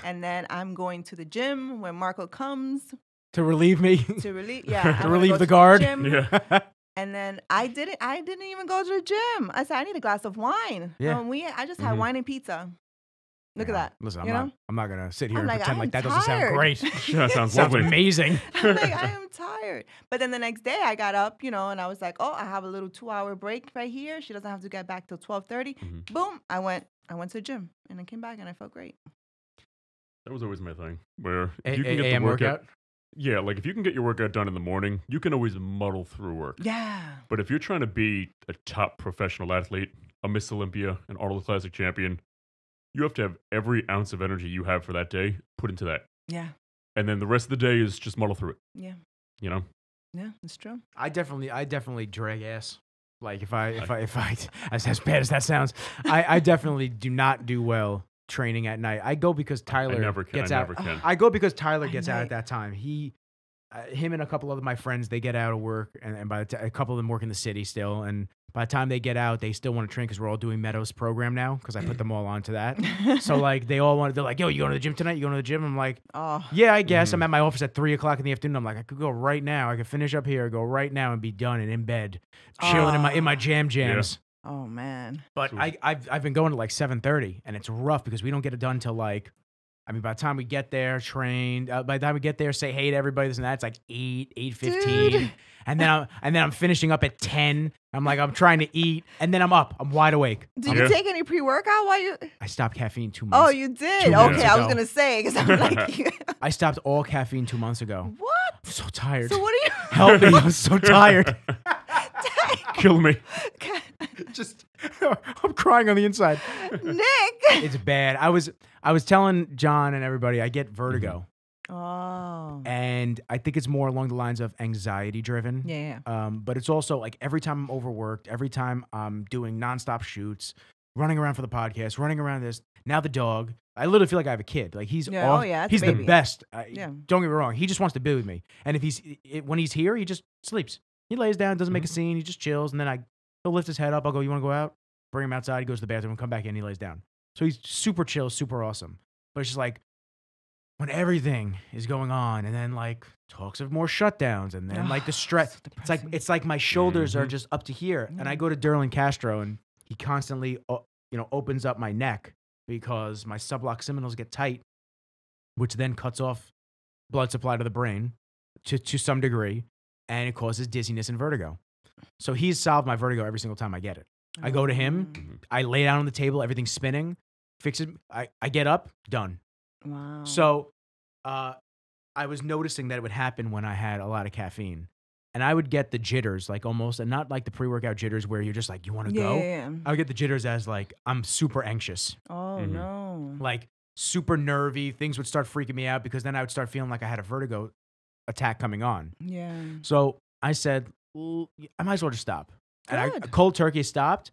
and then I'm going to the gym when Marco comes To relieve me. to relieve. Yeah, To I'm relieve go the to guard. gym. Yeah. And then I didn't. I didn't even go to the gym. I said I need a glass of wine. Yeah. Um, we. I just had Mhm. wine and pizza. Look Yeah. at that. Listen, I'm you not, know? I'm not going to sit here I'm and like, pretend I like am that doesn't sound tired. great. Yeah, that sounds Sounds amazing. I'm like, I am tired. But then the next day I got up, you know, and I was like, oh, I have a little two hour break right here. She doesn't have to get back till twelve Mhm. Boom. I went I went to the gym and I came back and I felt great. That was always my thing. Where A- if you can A- get AM the workout, workout? yeah, like if you can get your workout done in the morning, you can always muddle through work. Yeah. But if you're trying to be a top professional athlete, a Miss Olympia, an Arnold Classic champion, you have to have every ounce of energy you have for that day put into that. Yeah. And then the rest of the day is just muddle through it. Yeah. You know? Yeah. It's true. I definitely, I definitely drag ass. Like if I, if I, if I, as, as bad as that sounds, I, I definitely do not do well training at night. I go because Tyler I never can. gets I out. never can. I go because Tyler At gets out at that time. He, uh, him, and a couple of my friends, they get out of work, and, and by the time a couple of them work in the city still, and by the time they get out, they still want to train because we're all doing Meadows program now because I put them all onto that. so like they all wanted, they're like, "Yo, you going to the gym tonight? You going to the gym?" I'm like, oh. "Yeah, I guess." I'm Mhm. at my office at three o'clock in the afternoon. I'm like, I could go right now. I could finish up here, go right now, and be done and in bed, chilling in my in my Ah. jam jams. Oh man. But I, I've I've been going to like seven thirty, and it's rough because we don't get it done till like, I mean, by the time we get there, trained, uh, by the time we get there, say hey to everybody, this and that, it's like eight, eight fifteen, Dude. and then I'm and then I'm finishing up at ten. I'm like I'm trying to eat, and then I'm up, I'm wide awake. Did Yeah. you take any pre workout while you? I stopped caffeine two months. Oh, you did. two months Okay, I was ago. gonna say because I'm like, I stopped all caffeine two months ago. what? I'm so tired. So what are you? Help me! I'm so tired. Kill me. Just I'm crying on the inside. Nick. It's bad. I was I was telling John and everybody I get vertigo. Oh. and I think it's more along the lines of anxiety driven. Yeah. Um, but it's also like every time I'm overworked, every time I'm doing nonstop shoots, running around for the podcast, running around this. Now the dog, I literally feel like I have a kid. Like he's Yeah, oh yeah, he's the best. I, Yeah. Don't get me wrong. He just wants to be with me. And if he's it, when he's here, he just sleeps. He lays down, doesn't make a scene. He just chills, and then I he'll lift his head up. I'll go. You want to go out? Bring him outside. He goes to the bathroom, come back in. He lays down. So he's super chill, super awesome. But it's just like when everything is going on, and then like talks of more shutdowns, and then like the stress. It's like it's like my shoulders are Mhm. just up to here, and I Mm. go to Derlin Castro, and he constantly, uh, you know, opens up my neck because my suboccipitals get tight, which then cuts off blood supply to the brain to to some degree, and it causes dizziness and vertigo. So he's solved my vertigo every single time I get it. I go to him, Mhm. I lay down on the table, everything's spinning, fixes. I I get up, done. Wow. So, uh, I was noticing that it would happen when I had a lot of caffeine, and I would get the jitters, like almost, and not like the pre-workout jitters where you're just like you want to yeah, go. yeah, yeah. I would get the jitters as like I'm super anxious, Oh Mhm. no. like super nervy. Things would start freaking me out because then I would start feeling like I had a vertigo attack coming on. Yeah. So I said, I might as well just stop. And I Good. cold turkey stopped.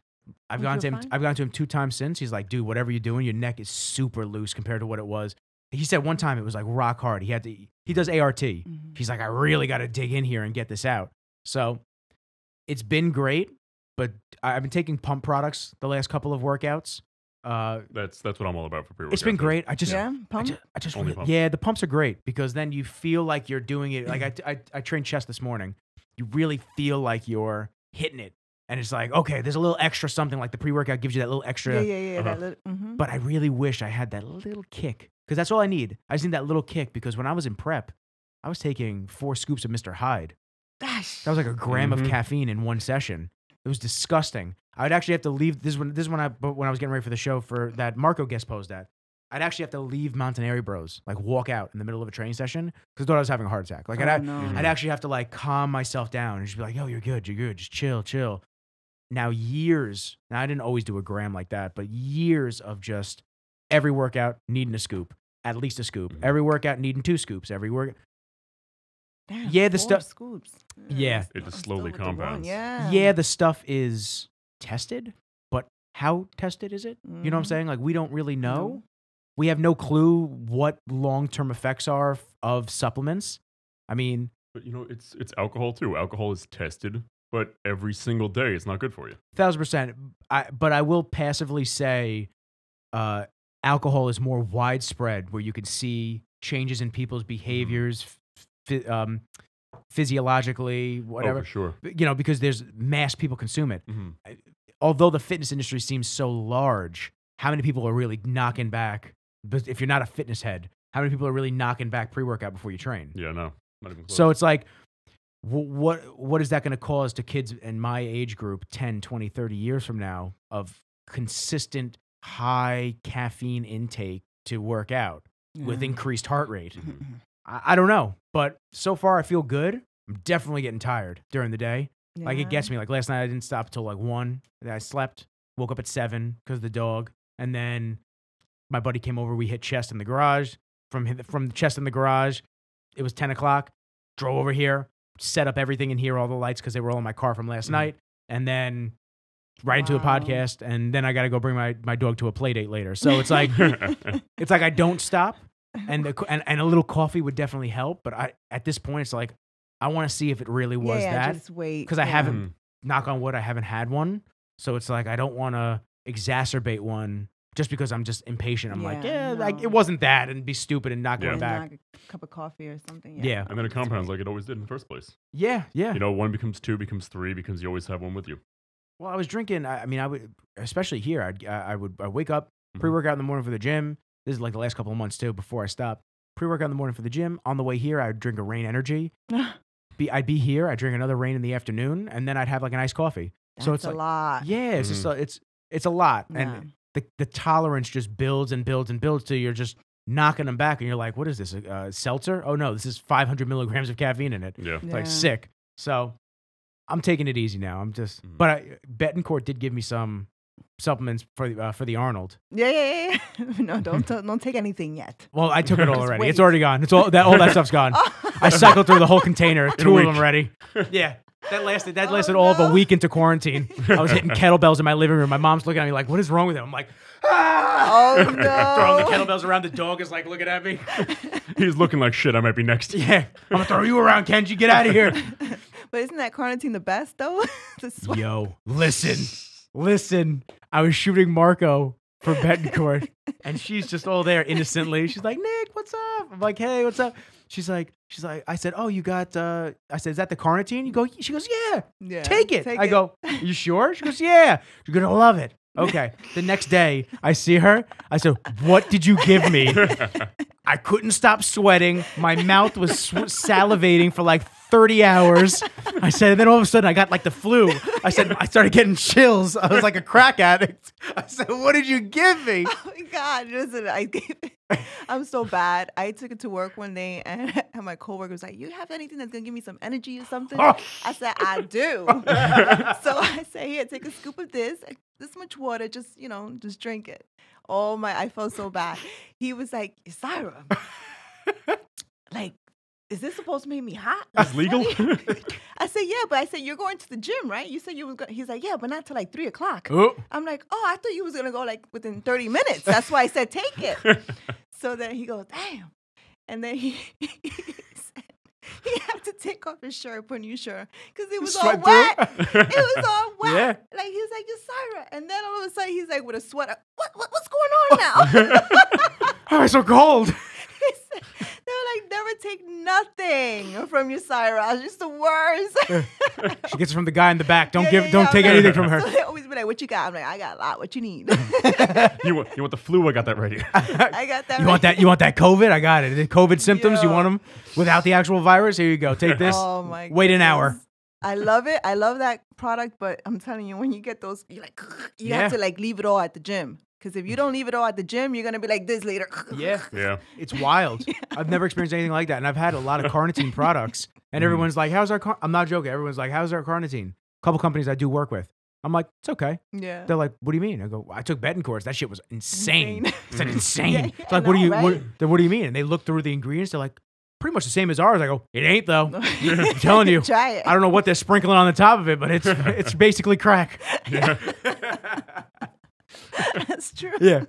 I've You gone to him. fine? I've gone to him two times since. He's like, dude, whatever you're doing, your neck is super loose compared to what it was. He said one time it was like rock hard. He had to. He does ART. Mhm. He's like, I really got to dig in here and get this out. So it's been great. but I've been taking pump products the last couple of workouts. Uh, That's that's what I'm all about for pre workout. it's been great. I just, yeah, I just, I just Only pump. yeah, the pumps are great because then you feel like you're doing it. Like I, I, I trained chest this morning. You really feel like you're hitting it, and it's like okay, there's a little extra something. Like the pre workout gives you that little extra. yeah, yeah, yeah. Uh-huh. That little, mhm. But I really wish I had that little kick because that's all I need. I just need that little kick because when I was in prep, I was taking four scoops of Mr. Hyde. Gosh. That was like a gram Mhm. of caffeine in one session. It was disgusting. I'd actually have to leave this one. This is when I when I was getting ready for the show for that Marco guest posed at. I'd actually have to leave Montanari Bros, like walk out in the middle of a training session because I thought I was having a heart attack. Like oh, I'd, no. I'd actually have to like calm myself down and just be like, "Yo, you're good, you're good, just chill, chill." Now years. Now I didn't always do a gram like that, but years of just every workout needing a scoop, at least a scoop. Mhm. Every workout needing two scoops. Every work. Damn, Yeah, the stuff- Scoops. Yeah. It just slowly still with the one, compounds. Yeah. yeah, the stuff is tested, but how tested is it? You know what I'm Mhm. saying? Like we don't really know. No. We have no clue what long-term effects are f- of supplements. I mean, But you know, it's it's alcohol too. Alcohol is tested, but every single day it's not good for you. thousand percent. I, but I will passively say, uh, alcohol is more widespread, where you can see changes in people's behaviors, phy- um, physiologically, Oh, whatever. for sure. You know, because there's mass people consume it. hmm although the fitness industry seems so large, how many people are really knocking back? But if you're not a fitness head, how many people are really knocking back pre workout before you train? Yeah, no, not even close. So it's like, what what is that going to cause to kids in my age group 10, 20, 30 years from now of consistent high caffeine intake to work out with increased heart rate? Mhm. I, I don't know, but so far I feel good. I'm definitely getting tired during the day. Like it gets me. Like last night, I didn't stop until like one. Then I slept, woke up at seven because of the dog, and then my buddy came over. We hit chest in the garage. From from the chest in the garage, it was ten o'clock. Drove over here, set up everything in here, all the lights because they were all in my car from last Mhm. night, and then right into a podcast, and then I got to go bring my my dog to a play date later. So it's like it's like I don't stop, and the, and and a little coffee would definitely help. But I at this point, it's like I want to see if it really was yeah, that Just wait. 'Cause I yeah. haven't- knock on wood, I haven't had one. So it's like I don't want to exacerbate one just because I'm just impatient. I'm like, yeah, Yeah, like it wasn't that, and be stupid and not Yeah. going back. knock a cup of coffee or something. Yeah. and then it compounds like it always did in the first place. Yeah, yeah. You know, one becomes two, becomes three, because you always have one with you. well, I was drinking. I, I mean, I would, especially here. I'd, I I would I wake up Mhm. pre workout in the morning for the gym. This is like the last couple of months too. Before I stopped, pre workout in the morning for the gym. On the way here, I'd drink a Raze Energy. Be I'd be here. I'd drink another Rain in the afternoon, and then I'd have like an iced coffee. so it's a like, lot. yeah, it's just Mhm. a, it's it's a lot, Yeah. and the the tolerance just builds and builds and builds till you're just knocking them back, and you're like, what is this? A uh, seltzer? Oh no, this is 500 milligrams of caffeine in it. Yeah. It's like sick. So I'm taking it easy now. I'm just, Mhm. but I, Betancourt did give me some supplements for the uh, for the Arnold. Yeah, yeah, yeah. yeah. no, don't don't take anything yet. Well, I took it all Just already. It's already gone. It's all that all that stuff's gone. I cycled through the whole container, two of week. them already. Yeah. That lasted. That Oh, lasted all of a week into quarantine. I was hitting kettlebells in my living room. My mom's looking at me like, "What is wrong with him?" I'm like, "Ah!" Oh, Throwing the no. kettlebells around. The dog is like looking at me. He's looking like shit. I might be next. Yeah, I'm gonna throw you around, Kenji. Get out of here. but isn't that quarantine the best though? the sweat. Yo, listen, listen. I was shooting Marco for Betancourt, and she's just all there innocently. She's like, Nick, what's up? I'm like, hey, what's up? She's like, she's like, I said, oh, you got, uh, I said, is that the carnitine? You go, she goes, yeah, Yeah, take it. I go, you sure? She goes, yeah, you're gonna love it. Okay. the next day, I see her. I said, what did you give me? I couldn't stop sweating. My mouth was sw- salivating for like 30 hours. I said, and then all of a sudden I got like the flu. I said, I started getting chills. I was like a crack addict. I said, what did you give me? Oh my god! Listen, I gave it. I'm so bad. I took it to work one day, and, and my coworker was like, "You have anything that's gonna give me some energy or something?" Oh. I said, "I do." so I said, "Here, take a scoop of this, this much water. Just you know, just drink it." Oh my! I felt so bad. He was like, "Syra, um, like." Is this supposed to make me hot? That's legal? I said, yeah, but I said, you're going to the gym, right? You said you was going. He's like, yeah, but not till like three o'clock. Oh, I'm like, oh, I thought you was gonna go like within 30 minutes. That's why I said take it. so then he goes, damn. And then he, he had to take off his shirt, put a new shirt, because it was all Sweat wet. it? it was all wet. Yeah. Like he was like, Yeshaira. And then all of a sudden he's like with a sweater. What, what what's going on now? Oh, it's so cold. He said- they were like, never take nothing from Yeshaira. It's just the worst. She gets it from the guy in the back. Don't Yeah, give. yeah, don't yeah. take anything from her. So they always be like, what you got? I'm like, I got a lot. What you need? you want you want the flu? I got that right here. I got that. You want that? You want that COVID? I got it. The COVID symptoms. You want them without the actual virus? Here you go. Take this. Oh my Wait an hour. I love it. I love that product, but I'm telling you, when you get those, you like you Yeah. have to like leave it all at the gym. Because if you don't leave it all at the gym, you're gonna be like this later. Yeah. Yeah. It's wild. I've never experienced anything like that, and I've had a lot of carnitine products, and mm. everyone's like, "How's our?" Car-? I'm not joking. Everyone's like, "How's our carnitine?" A couple companies I do work with. I'm like, "It's okay." Yeah. They're like, "What do you mean?" I go, "I took Betancourts. That shit was insane." Insane. I said, mm. "Insane." Yeah, it's I like, "What do you? What, right? then what do you mean?" And they look through the ingredients. They're like, "Pretty much the same as ours." I go, "It ain't though." I'm telling you. Try it. I don't know what they're sprinkling on the top of it, but it's it's basically crack. That's true. Yeah.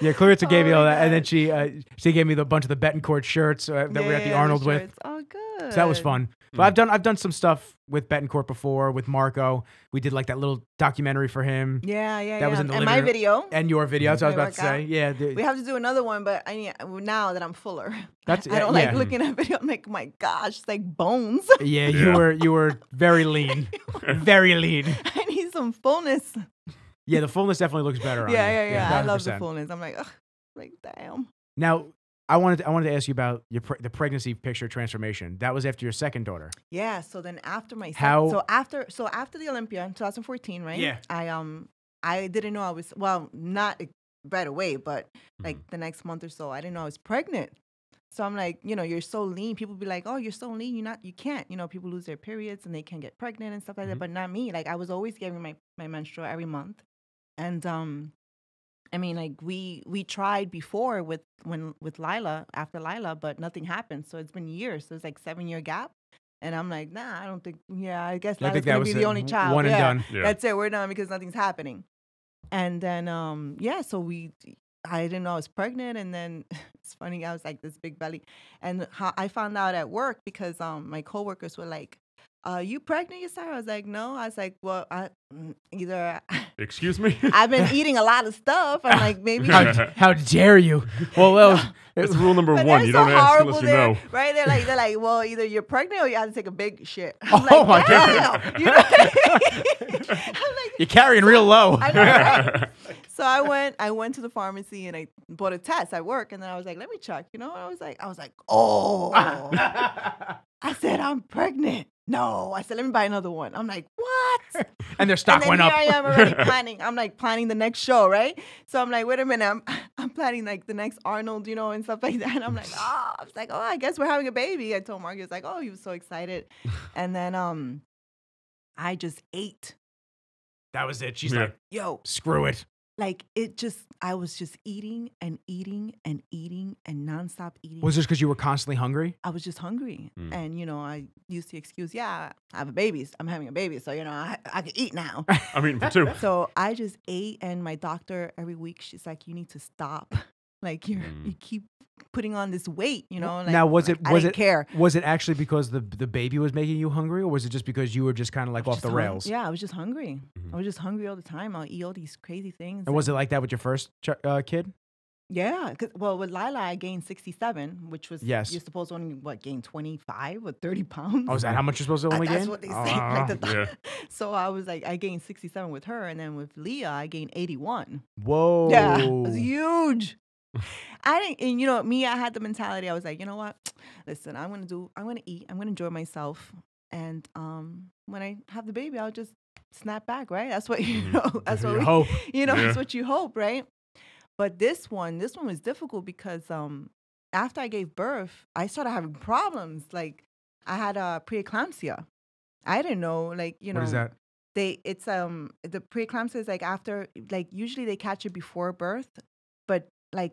Yeah, Clarissa gave Oh me all my that, and then she uh, she gave me the bunch of the Betancourt shirts uh, that we were at the Yeah, Arnold with. Oh, good. So that was fun. But I've done I've done some stuff with Betancourt before with Marco. We did like that little documentary for him Yeah, yeah, That yeah. was in the and my room. video. and your video. So I was about to say, yeah, the- We have to do another one, but I need now that I'm fuller. That's- I don't yeah. like looking at video. I'm like, my gosh, it's like bones. yeah, you Yeah. were you were very lean, very lean. I need some fullness. Yeah, the fullness definitely looks better on Yeah, you. yeah, yeah. I love the fullness. I'm like, ugh, like damn. Now, I wanted to, I wanted to ask you about your pre- the pregnancy picture transformation. That was after your second daughter. Yeah. So then after my How- so after so after the Olympia in 2014, right? Yeah. I um I didn't know I was well not right away, but Mm-hmm. like the next month or so, I didn't know I was pregnant. So I'm like, you know, you're so lean. People be like, oh, you're so lean. You're not. You can't. You know, people lose their periods and they can get pregnant and stuff like Mm-hmm. that. But not me. Like I was always getting my my menstrual every month, and um. I mean, like we we tried before with when with Lila after Lila, but nothing happened. So it's been years. So it's like seven year gap, and I'm like, nah, I don't think. Yeah, I guess I Lila's think gonna was be the it. only child. one and done. Yeah. That's it. We're done because nothing's happening. And then, um, yeah, so we, I didn't know I was pregnant. And then it's funny, I was like this big belly. And how I found out at work because um, my coworkers were like, uh, you pregnant, you Sarah? I was like, no. I was like, well, I mm, either Excuse me. I've been eating a lot of stuff. I'm like, maybe. How, how dare you? Well, well, That's rule number But one. You so don't ask horrible unless you there, know. right? They're like, they're like, well, either you're pregnant or you have to take a big shit. I'm Oh like, my damn. God. You know what I mean? I'm like, you're carrying real low. I know, right? so I went, I went to the pharmacy and I bought a test at work, and then I was like, let me check. You know, and I was like, I was like, oh. I said, I'm pregnant. No, I said, let me buy another one. I'm like, what? and their stock and then went here up. I am already planning. I'm like planning the next show, right? So I'm like, wait a minute, I'm I'm planning like the next Arnold, you know, and stuff like that. And I'm like, oh, I was like, oh, I guess we're having a baby. I told Mark, he was like, oh, he was so excited. and then um, I just ate. That was it. She's Yeah. like, Yo, screw it. Like it just, I was just eating and eating and eating and nonstop eating. Was this because you were constantly hungry? I was just hungry. Mm. And, you know, I used the excuse, yeah, I have a baby. I'm having a baby. So, you know, I, I can eat now. I'm eating for two. So I just ate, and my doctor every week she's like, "You need to stop. Like you, are Mm. you keep putting on this weight. You know." Like, now, was it I was it care? was it actually because the the baby was making you hungry, or was it just because you were just kind of like off the hung- rails? Yeah, I was just hungry. Mhm. I was just hungry all the time. I'll eat all these crazy things. And was it like that with your first ch- uh, kid? Yeah. 'cause- well, with Lila, I gained sixty-seven, which was Yes. You're supposed to only what gain twenty-five or thirty pounds. Oh, is that how much you're supposed to Uh, only That's gain? what they say. Ah. Like the, Yeah. So I was like, I gained sixty-seven with her, and then with Leah, I gained eighty-one. Whoa. Yeah, it was huge. I didn't, and you know, me, I had the mentality. I was like, you know what? Listen, I'm gonna do. I'm gonna eat. I'm gonna enjoy myself. And um, when I have the baby, I'll just snap back, right? That's what you Mhm. know. That's what Your we, hope. you know. Yeah. That's what you hope, right? But this one, this one was difficult because um, after I gave birth, I started having problems. Like I had a preeclampsia. I didn't know, like you know, What is that? they it's um the preeclampsia is like after like usually they catch it before birth, but like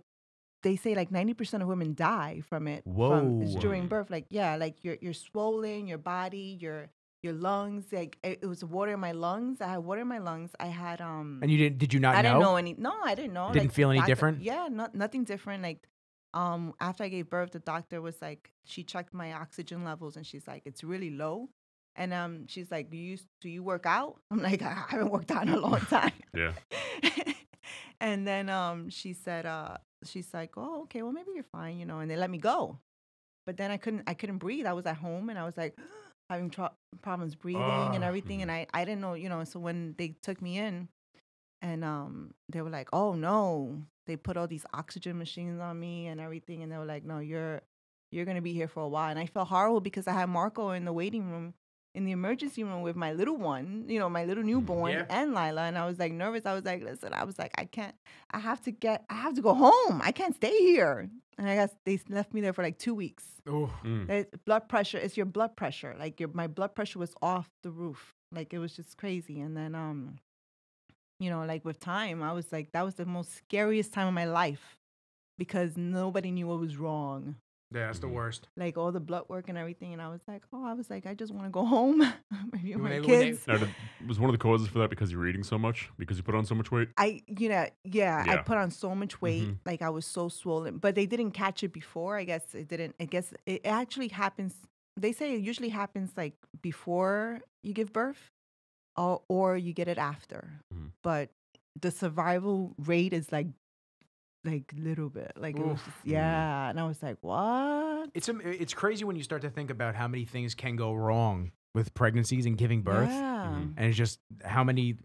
they say like ninety percent of women die from it. From, it's during birth. Like yeah, like you're you're swollen, your body, your your lungs. Like it, it was water in my lungs. I had water in my lungs. I had um. And you didn't? Did you not I know? didn't know any. No, I didn't know. Didn't like, feel any doctor- different? Yeah, not nothing different. Like um, after I gave birth, the doctor was like, she checked my oxygen levels and she's like, it's really low. And um, she's like, do you do you work out? I'm like, I haven't worked out in a long time. Yeah. and then um, she said, uh, she's like, oh, okay, well maybe you're fine, you know. And they let me go, but then I couldn't, I couldn't breathe. I was at home and I was like having tro- problems breathing and Ah, everything, and I, I didn't know, you know. So when they took me in, and um, they were like, oh no, they put all these oxygen machines on me and everything, and they were like, no, you're, you're gonna be here for a while. And I felt horrible because I had Marco in the waiting room in the emergency room with my little one, you know, my little newborn Yeah. and Lila. And I was like nervous. I was like, listen, I was like, I can't, I have to get, I have to go home. I can't stay here. And I guess they left me there for like two weeks. Ooh. Mm. Blood pressure, it's your blood pressure. Like your, my blood pressure was off the roof. Like it was just crazy. And then, um, you know, like with time, I was like, that was the most scariest time of my life because nobody knew what was wrong Yeah, that's the Mhm. worst. like all the blood work and everything. And I was like, oh, I was like, I just want to go home. Maybe When my they- when they- kids. Now, did, was one of the causes for that because you were eating so much? Because you put on so much weight? I, you know, yeah, I put on so much weight. Mhm. Like I was so swollen, but they didn't catch it before. I guess it didn't. I guess it actually happens. They say it usually happens like before you give birth, or or you get it after. Mhm. But the survival rate is like, like little bit. Like it was just, yeah, and I was like, what? It's am- it's crazy when you start to think about how many things can go wrong with pregnancies and giving birth, Yeah. Mhm. and it's just how many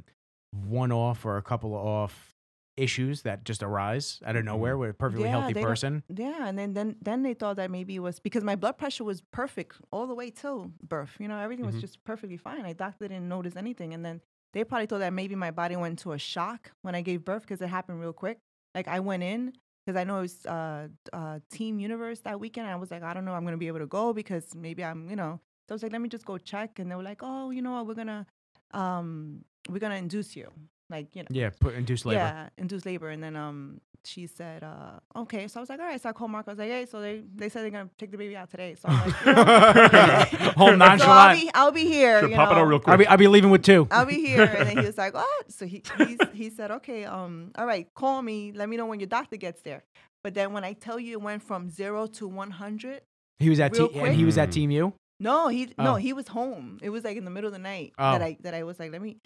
one-off or a couple of off issues that just arise out of nowhere with a perfectly Yeah, healthy person. Yeah, and then then then they thought that maybe it was because my blood pressure was perfect all the way till birth. You know, everything was Mhm. just perfectly fine. I doctor didn't notice anything, and then they probably thought that maybe my body went into a shock when I gave birth because it happened real quick. Like I went in because I know it was uh, uh, Team Universe that weekend. I was like, I don't know, I'm gonna be able to go because maybe I'm, you know. So I was like, let me just go check, and they were like, oh, you know what, we're gonna um we're gonna induce you, like you know. Yeah, put induced labor. Yeah, induced labor. And then um she said, uh, okay. So I was like, all right. So I called Mark. I was like, hey, so they, they said they're gonna take the baby out today. So I'm like, you know. Whole so I'll nonchalant. be I'll be here. Sure, you pop it out real I'll quick. be I'll be leaving with two. I'll be here. And then he was like, what? So he he's, he said, okay, um, all right, call me. Let me know when your doctor gets there. But then when I tell you it went from zero to one hundred, He was at real te- and he was at. Team U. no, he Oh. no, he was home. It was like in the middle of the night Oh. that I that I was like, let me,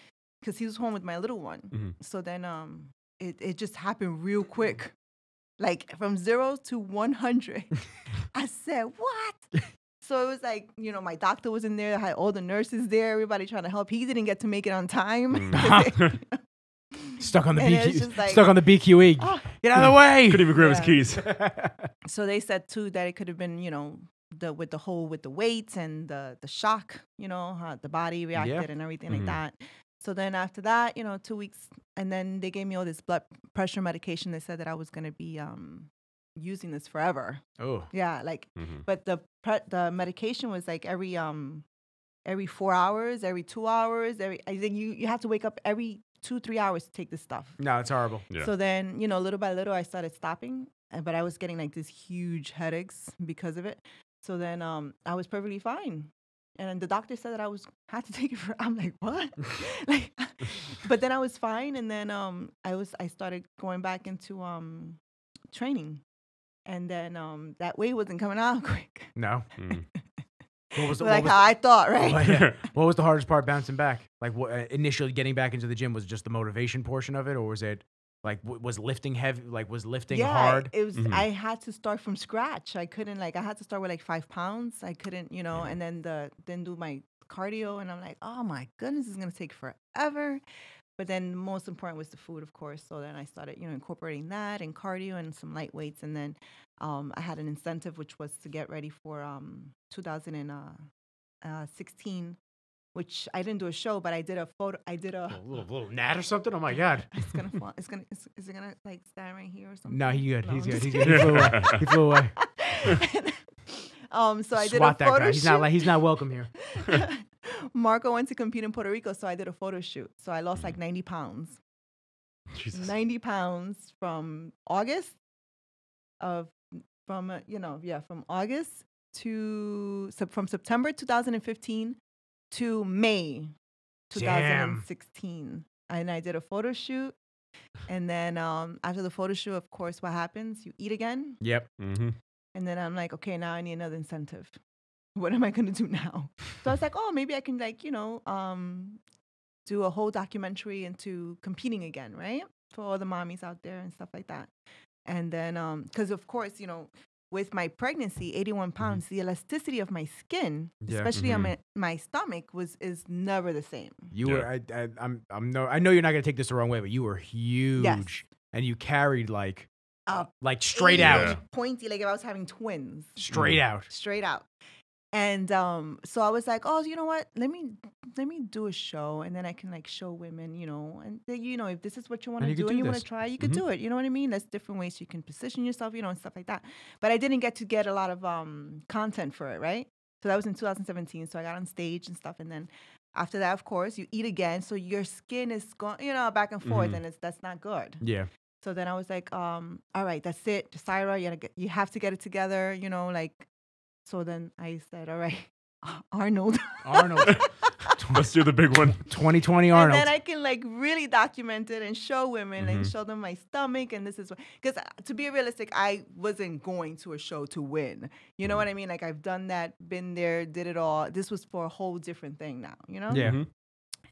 because he was home with my little one. Mhm. So then um it, it just happened real quick. Like from zero to one hundred. I said, What? So it was like, you know, my doctor was in there, I had all the nurses there, everybody trying to help. He didn't get to make it on time. Mm. Stuck on the And BQ. like- stuck on the BQE. Ah. Get out of the way. Couldn't even grab his keys. so they said too that it could have been, you know, the with the whole with the weights and the the shock, you know, how the body reacted and everything Mhm. like that. So then after that, you know, two weeks, and then they gave me all this blood pressure medication. They said that I was gonna be um using this forever. oh, Yeah, like Mhm. but the pre- the medication was like every um every four hours, every two hours, every I think you you have to wake up every two three hours to take this stuff. no, it's horrible. Yeah. So then you know little by little I started stopping, uh, but I was getting like these huge headaches because of it. So then um I was perfectly fine. And then the doctor said that I was had to take it for. I'm like, what? like, but then I was fine, and then um, I was I started going back into um, training, and then um, that weight wasn't coming out quick, No. Mm. What was the, like what was how I thought, right? Well, yeah. What was the hardest part bouncing back? Like what, uh, initially getting back into the gym was just the motivation portion of it, or was it like w- was lifting heavy? Like was lifting yeah, hard? It was. Mhm. I had to start from scratch. I couldn't like. I had to start with like five pounds. I couldn't, you know, and then the then do my cardio, and I'm like, oh my goodness, it's gonna take forever. But then most important was the food, of course. So then I started, you know, incorporating that and cardio and some light weights, and then um, I had an incentive which was to get ready for um, 2016, which I didn't do a show, but I did a photo. I did a. a little, little gnat or something? Oh my god! It's gonna fall. It's gonna. Is, is it gonna like stand right here or something? No, he good. No, he's I'm good. just He's good. He flew away. He flew away. um, so I did Swat a that photo guy. He's shoot. not. li- He's not welcome here. Marco went to compete in Puerto Rico, so I did a photo shoot. So I lost like 90 pounds. Jesus. 90 pounds from August of from uh, you know yeah from August to sep- from September 2015 to May Damn. 2016, and I did a photo shoot. And then um, after the photo shoot, of course, what happens? You eat again. Yep. hmm And then I'm like, okay, now I need another incentive. What am I going to do now? So I was like, oh, maybe I can, like, you know, um, do a whole documentary into competing again, right? For all the mommies out there and stuff like that. And then, because of course, you know, with my pregnancy, 81 pounds, the elasticity of my skin, Yeah. especially on Mhm. my, my stomach, was is never the same. You Yeah. were. I, I, I'm. I'm no. I know you're not gonna take this the wrong way, but you were huge, and you carried like, Uh, like straight out, Pointy, like if I was having twins. straight out. straight out. And um, so I was like, oh, you know what? Let me let me do a show, and then I can like show women, you know, and they, you know, if this is what you want to do and you want to try, you could Mhm. do it. You know what I mean? There's different ways you can position yourself, you know, and stuff like that. But I didn't get to get a lot of um content for it, right? So that was in 2017. So I got on stage and stuff, and then after that, of course, you eat again, so your skin is going, you know, back and forth, Mhm. and it's that's not good. Yeah. So then I was like, um, all right, that's it. Syra, you, gotta get, you have to get it together, you know, like. So then I said, all right, Arnold. Arnold. Let's do the big one. 2020 Arnold. and then I can like really document it and show women and Mhm. show them my stomach and this is what because to be realistic, I wasn't going to a show to win. You know what I mean? Like I've done that, been there, did it all. This was for a whole different thing now. You know? Yeah. Mhm.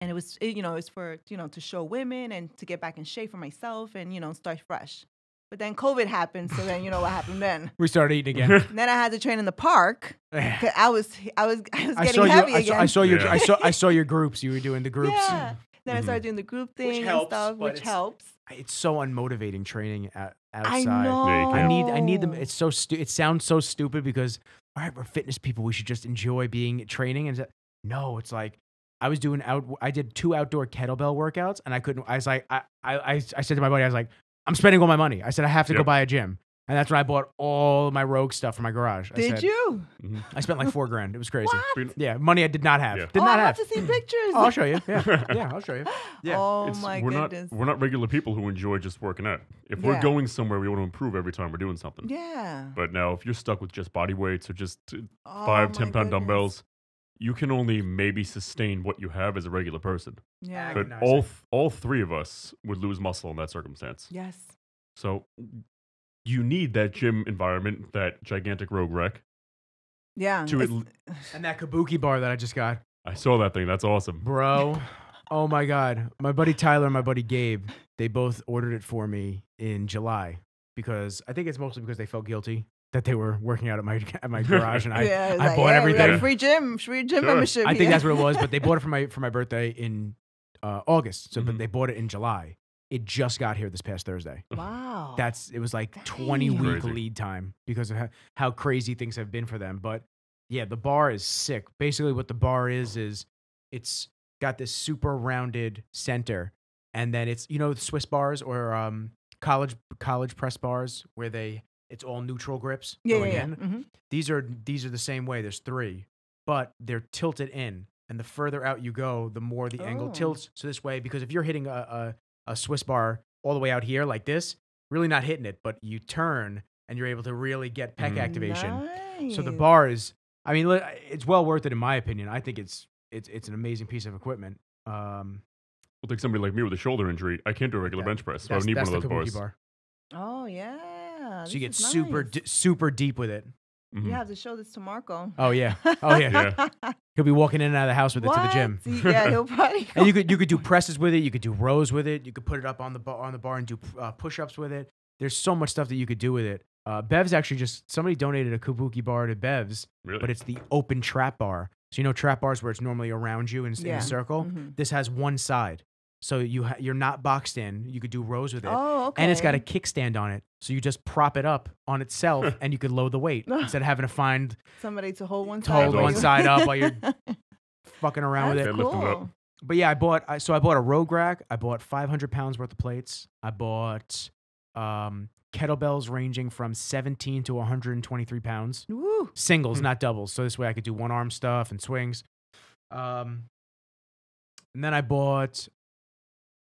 And it was it, you know it's for you know to show women and to get back in shape for myself and you know start fresh. But then COVID happened, so then you know what happened then. we started eating again. And then I had to train in the park. 'cause I was I was I was I getting saw you. heavy I saw, again. I saw your. Yeah. I saw. I saw your groups. You were doing the groups. Yeah. Then I Mhm. started doing the group thing helps, and stuff, but which it's- helps. It's so unmotivating training at, I outside. know. Yeah, you I need. I need them. It's so. Stu- it sounds so stupid because all right, we're fitness people. We should just enjoy being training. And it's- no, it's like I was doing out. I did two outdoor kettlebell workouts, and I couldn't. I was like, I, I, I, I said to my buddy, I was like, I'm spending all my money. I said I have to go buy a gym, and that's when I bought all my Rogue stuff for my garage. I Did said- you? Mhm. I spent like four grand. It was crazy. What? Yeah, money I did not have. Yeah. Did oh, not I have. have to see pictures. Oh, I'll show you. Yeah, yeah, I'll show you. Yeah. Oh It's- my we're goodness. not we're not regular people who enjoy just working out. If Yeah. we're going somewhere, we want to improve every time we're doing something. yeah. But now, if you're stuck with just body weights or just Oh, five, my ten pound goodness. dumbbells, you can only maybe sustain what you have as a regular person. Yeah. But all th- all three of us would lose muscle in that circumstance. Yes. So you need that gym environment, that gigantic rogue rack. Yeah. To it's- And that kabuki bar that I just got, I saw that thing. That's awesome. bro. Oh my god, my buddy Tyler and my buddy Gabe, they both ordered it for me in July because I think it's mostly because they felt guilty that they were working out at my at my garage and I yeah, I like, bought yeah, We got everything. a free gym, free gym Sure. membership. I think here. that's what it was, but they bought it for my for my birthday in uh, August. So, but Mhm. they bought it in July. It just got here this past Thursday. wow. That's it was like 20 week Crazy. lead time because of how, how crazy things have been for them. But yeah, the bar is sick. Basically, what the bar is is it's got this super rounded center, and then it's you know the Swiss bars or um, college college press bars where they it's all neutral grips yeah, yeah, going yeah. in. Mhm. These are these are the same way. There's three, but they're tilted in, and the further out you go, the more the angle Oh. tilts. So this way, because if you're hitting a, a a Swiss bar all the way out here like this, really not hitting it, but you turn and you're able to really get pec Mhm. activation. So the bar is, I mean, it's well worth it in my opinion. I think it's it's it's an amazing piece of equipment. Um, We'll take somebody like me with a shoulder injury. I can't do a regular that- bench press, so I would need one of those kabuki bars. bar. Oh yeah. So you get this super nice. d- super deep with it. Mhm. You have to show this to Marco. Oh yeah, oh yeah. He'll be walking in and out of the house with it to the gym. What? Yeah, he'll probably. And you could you could do presses with it. You could do rows with it. You could put it up on the bar on the bar and do uh, push ups with it. There's so much stuff that you could do with it. Uh, Bev's actually just somebody donated a kabuki bar to Bev's, Really? but it's the open trap bar. So you know trap bars where it's normally around you in, in a circle. Mhm. This has one side, so you ha- you're not boxed in. You could do rows with it, Oh, okay. and it's got a kickstand on it. So you just prop it up on itself, and you could load the weight instead of having to find somebody to hold one to side. hold one you- side up while you're fucking around with it. Deadlift them up. cool. But yeah, I bought. I, so I bought a Rogue rack. I bought 500 pounds worth of plates. I bought um, kettlebells ranging from 17 to 123 pounds. Woo. Singles, Hmm. not doubles. So this way I could do one arm stuff and swings. Um, and then I bought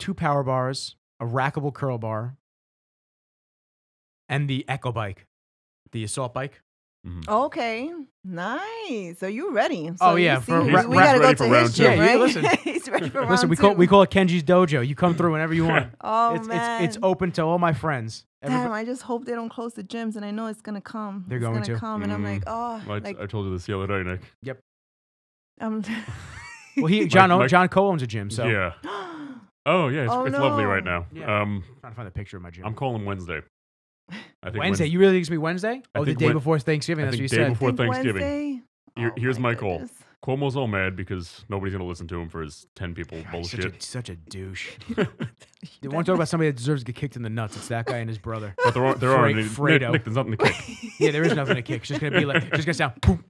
two power bars, a rackable curl bar, and the Echo bike, the assault bike. Mhm. Okay, nice. So you ready? So Oh, yeah, for we, ra- we ra- gotta go ready to for round his two. gym, Yeah, you- right? listen. He's ready for Listen, round we call two. we call it Kenji's Dojo. You come through whenever you want. Oh it's, man, it's it's open to all my friends. Damn, I just hope they don't close the gyms, and I know it's gonna come. They're it's going gonna to. come, and I'm like, Mm. oh, Well, I, like I told you this the other day, Nick. I'm. well, he John Mike- John Cole owns a gym, so Yeah. Oh yeah, it's, Oh, it's lovely right no. now. Yeah. Um, I'm trying to find a picture of my gym. I'm calling Wednesday. I think Wednesday. Wednes- You really think it's gonna be Wednesday? I Oh, the think day Wen- before Thanksgiving. I That's what you think day said. before Think Thanksgiving. Wednesday? Here- Oh, here's my call. goodness. Cuomo's all mad because nobody's gonna listen to him for his ten people God, he's such bullshit. a, such a douche. You want to talk about somebody that deserves to get kicked in the nuts? It's that guy and his brother. But there aren't. There aren't any. Fredo. Nick, Nick, there's nothing to kick. Yeah, there is nothing to kick. It's just gonna be like, it's just gonna sound. Boom.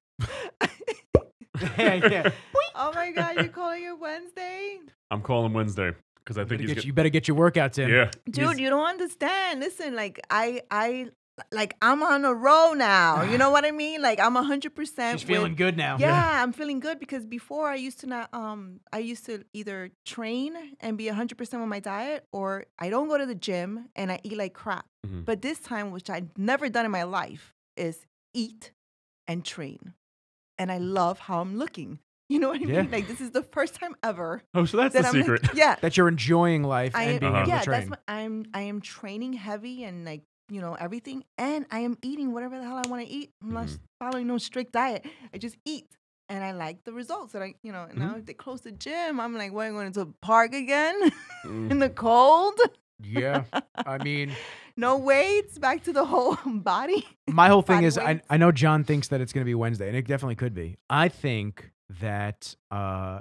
yeah, yeah. Oh my God, you're calling it Wednesday? I'm calling Wednesday because I You think better, he's. get, Get, you better get your workouts in. yeah, Dude, he's- you don't understand. Listen, like I, I, like I'm on a roll now. You know what I mean? Like I'm hundred percent. She's feeling good now. Yeah, I'm feeling good because before I used to not um I used to either train and be 100% with my diet or I don't go to the gym and I eat like crap. Mhm. But this time which I've never done in my life is eat and train. And I love how I'm looking. You know what I Yeah. mean? Like this is the first time ever Oh, so that's that the I'm secret. like yeah. That you're enjoying life I and being Uh-huh. yeah, that's what I'm I am training heavy and like you know everything and I am eating whatever the hell I want to eat. I'm not Mhm. following no strict diet. I just eat and I like the results. And I you know and now if they close the gym, I'm like, what? I'm going to the park again Mm. in the cold. yeah. I mean, no weights, back to the whole body. my whole thing is, I. I know John thinks that it's going to be Wednesday, and it definitely could be. I think that uh,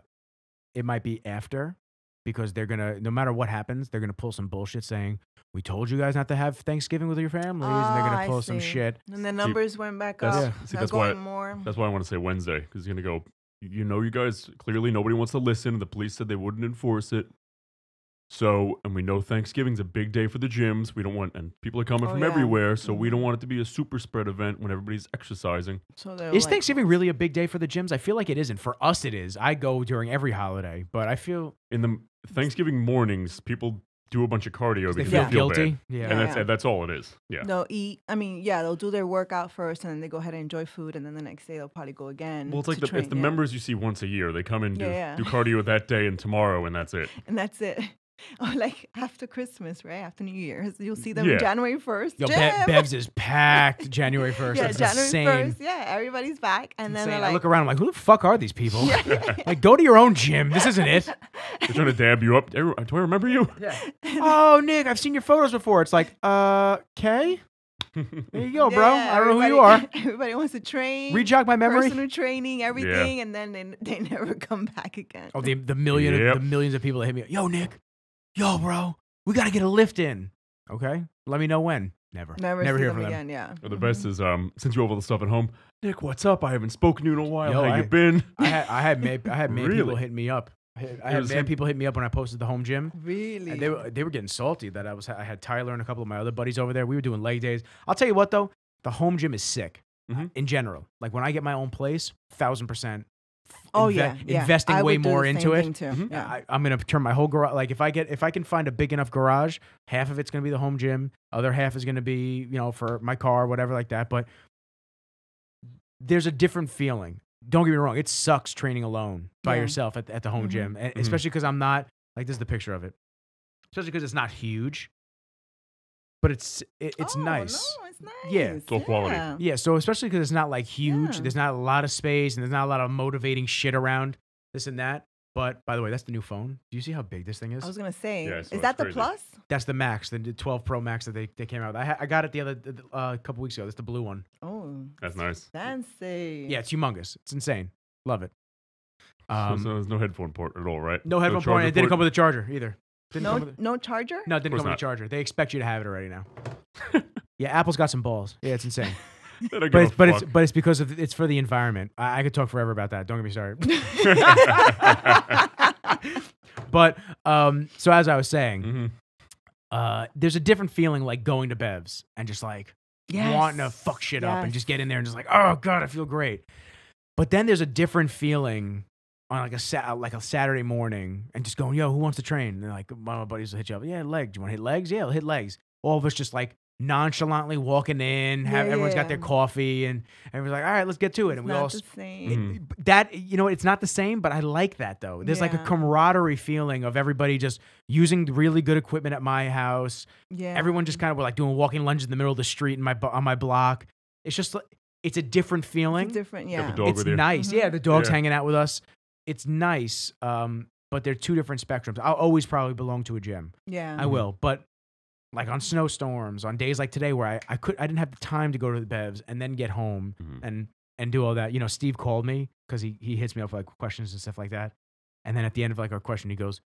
it might be after because they're going to, no matter what happens, they're going to pull some bullshit saying, we told you guys not to have Thanksgiving with your families, and they're Ah, going I to pull some shit. And the numbers went back that's- up. Yeah. See, They're that's why- more. That's why I want to say Wednesday because he's gonna go. You know, you guys clearly nobody wants to listen. The police said they wouldn't enforce it. So, and we know Thanksgiving's a big day for the gyms. We don't want, and people are coming Oh, from yeah. everywhere. So we mm-hmm. don't want it to be a super spread event when everybody's exercising. So they're Is like, Thanksgiving really a big day for the gyms? I feel like it isn't. For us, it is. I go during every holiday, but I feel In the Thanksgiving mornings, people do a bunch of cardio they because feel they feel guilty. bad. Yeah. and that's Yeah. that's all it is. Yeah. They'll eat. I mean, yeah, they'll do their workout first, and then they go ahead and enjoy food, and then the next day they'll probably go again. Well, it's like the, train, it's the yeah. members you see once a year. They come in do, Yeah, yeah. do cardio that day and tomorrow, and that's it. and that's it. Or like after Christmas, right? After New Year's, you'll see them Yeah. January first. Yo, Be- Bev's is packed January 1st. yeah, That's January insane. first. Yeah, everybody's back, and then Insane. they're I look around, I'm like, who the fuck are these people? Yeah. like, go to your own gym. This isn't it. They're trying to dab you up. Do I remember you? oh, Nick, I've seen your photos before. It's like, uh, okay. There you go, bro. Yeah, I don't know who you are. everybody- Everybody wants to train. Rejog my memory. Personal training, everything, and then they, they never come back again. Oh, the the million, Yep. the millions of people that hit me. Yo, Nick. Yo, bro. We got to get a lift in. Okay. Let me know when. Never. never, Never hear them from them. again. Yeah. Well, the best is um, since you have all the stuff at home, Nick, what's up? I haven't spoken to you in a while. Yo, How I- you been? I had I had mad, I had mad people hit me up. I had, I had mad people hit me up when I posted the home gym. Really. And they were they were getting salty that I was I had Tyler and a couple of my other buddies over there. We were doing leg days. I'll tell you what though, the home gym is sick Mhm. in general. Like when I get my own place, thousand percent. Oh inve- yeah, yeah. investing I way more into it. Mhm. Yeah. I, I'm gonna turn my whole garage. Like if I get if I can find a big enough garage, half of it's gonna be the home gym. Other half is gonna be you know for my car, whatever like that. But there's a different feeling. Don't get me wrong. It sucks training alone by Yeah. yourself at, at the home Mhm. gym, and Mhm. especially because I'm not like this is the picture of it. Especially because it's not huge, but it's it, it's Oh, nice. No, it's nice. Yeah. It's all quality. Yeah. Yeah, so especially because it's not like huge, Yeah. there's not a lot of space, and there's not a lot of motivating shit around this and that. But by the way, that's the new phone. Do you see how big this thing is? I was gonna say, Yeah, I is saw it's that the plus? That's the Max, the 12 Pro Max that they, they came out with. I, ha- I got it the other uh, couple weeks ago. That's the blue one. Oh, That's nice. fancy. Yeah, it's humongous. It's insane. Love it. So- Um, so there's no headphone port at all, right? no headphone port. charger and It didn't port? come with a charger either. Didn't No, with no charger. no, it didn't course come with a charger. They expect you to have it already now. yeah, Apple's got some balls. Yeah, it's insane. But it's, but it's but it's because of it's for the environment. I, I could talk forever about that. Don't get me started. but um, so as I was saying, Mhm. uh, there's a different feeling like going to Bev's and just like wanting to fuck shit up and just get in there and just like, oh god, I feel great. But then there's a different feeling on like a sa- like a Saturday morning and just going, yo, who wants to train? And they're like one of my buddies will hit you up. Yeah, legs. Do you want to hit legs? Yeah, I'll hit legs. All of us just like nonchalantly walking in. Have Yeah, everyone's yeah. got their coffee, and everyone's like, "All right, let's get to it." And we not all the s- same. Mhm. that you know it's not the same but i like that though there's like a camaraderie feeling of everybody just using really good equipment at my house Yeah. everyone just kind of were like doing walking lunges in the middle of the street in my on my block it's just like it's a different It's feeling different. Yeah. the dog it's with you. nice Mhm. yeah the dog's Yeah. hanging out with us it's nice um but they're two different spectrums i'll always probably belong to a gym Yeah. i will but like on snowstorms on days like today where I, I could i didn't have the time to go to the bevs and then get home Mhm. and and do all that. You know, Steve called me because he he hits me up with like questions and stuff like that. And then at the end of like our question, he goes,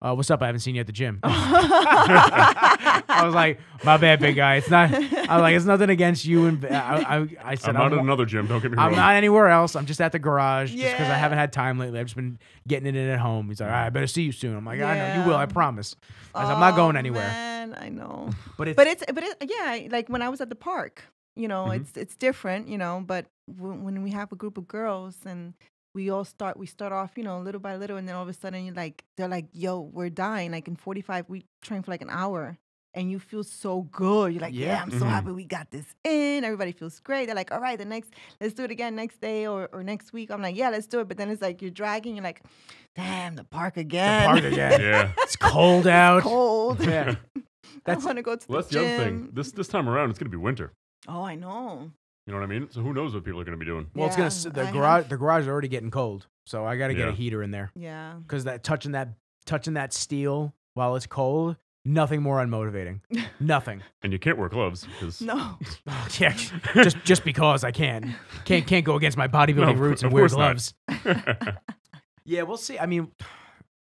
uh, "What's up? I haven't seen you at the gym." I was like, "My bad, big guy. It's not." I was like, "It's nothing against you." And I I, I said, I'm not "I'm, at another gym. Don't get me wrong. I'm not anywhere else. I'm just at the garage just because I haven't had time lately. I've just been getting it in at home." He's like, "All right, I better see you soon." I'm like, "I know you will. I promise." I said, "I'm not going anywhere." Man, I know. But it's, But it's but it, yeah, like when I was at the park, you know, Mhm. it's it's different, you know. But when, when we have a group of girls and we all start, we start off, you know, little by little, and then all of a sudden you're like, they're like, "Yo, we're dying!" Like in 45, we train for like an hour, and you feel so good. You're like, "Yeah, Yeah. I'm so Mhm. happy we got this in." Everybody feels great. They're like, "All right, the next, let's do it again next day or or next week." I'm like, "Yeah, let's do it." But then it's like you're dragging. You're like, "Damn, the park again." The park again. yeah. it's cold out. Cold. Yeah. I That's- want to go to Well, that's the the gym. other thing. This this time around, it's gonna be winter. Oh, I know. You know what I mean? So who knows what people are gonna be doing? Well, it's gonna s- the I garage. have- The garage is already getting cold, so I got to get a heater in there. Yeah. because that touching that touching that steel while it's cold, nothing more unmotivating. nothing. And you can't wear gloves because No. Oh, yeah, just just because I can can't can't go against my bodybuilding of roots and wear gloves. Yeah, we'll see. I mean,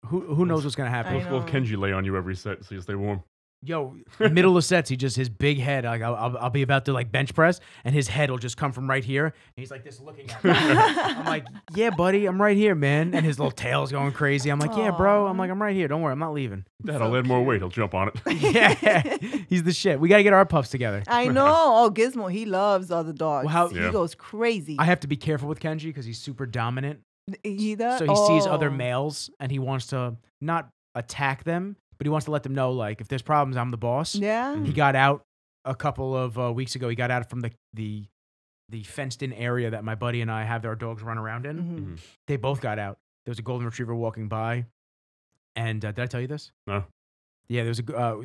who who knows what's gonna happen? I We'll, we'll have. Kenji lay on you every set so you stay warm. Yo, middle of sets, he just his big head. Like I'll, I'll, I'll be about to like bench press, and his head will just come from right here, and he's like this looking at me. I'm like, yeah, buddy, I'm right here, man. And his little tail's going crazy. I'm like, yeah, bro. I'm like, I'm right here. Don't worry, I'm not leaving. Dad, So I'll add more weight. He'll jump on it. yeah, he's the shit. We got to get our pups together. I know. Oh, Gizmo, he loves other dogs. Well, how- he goes crazy. I have to be careful with Kenji because he's super dominant. he does. So he sees other oh. males and he wants to not attack them, but he wants to let them know like if there's problems, I'm the boss. Yeah. He got out a couple of uh, weeks ago. He got out from the the the fenced in area that my buddy and I have our dogs run around in. Mhm. They both got out. There was a golden retriever walking by, and uh, did I tell you this? No. Yeah, there's a g- uh,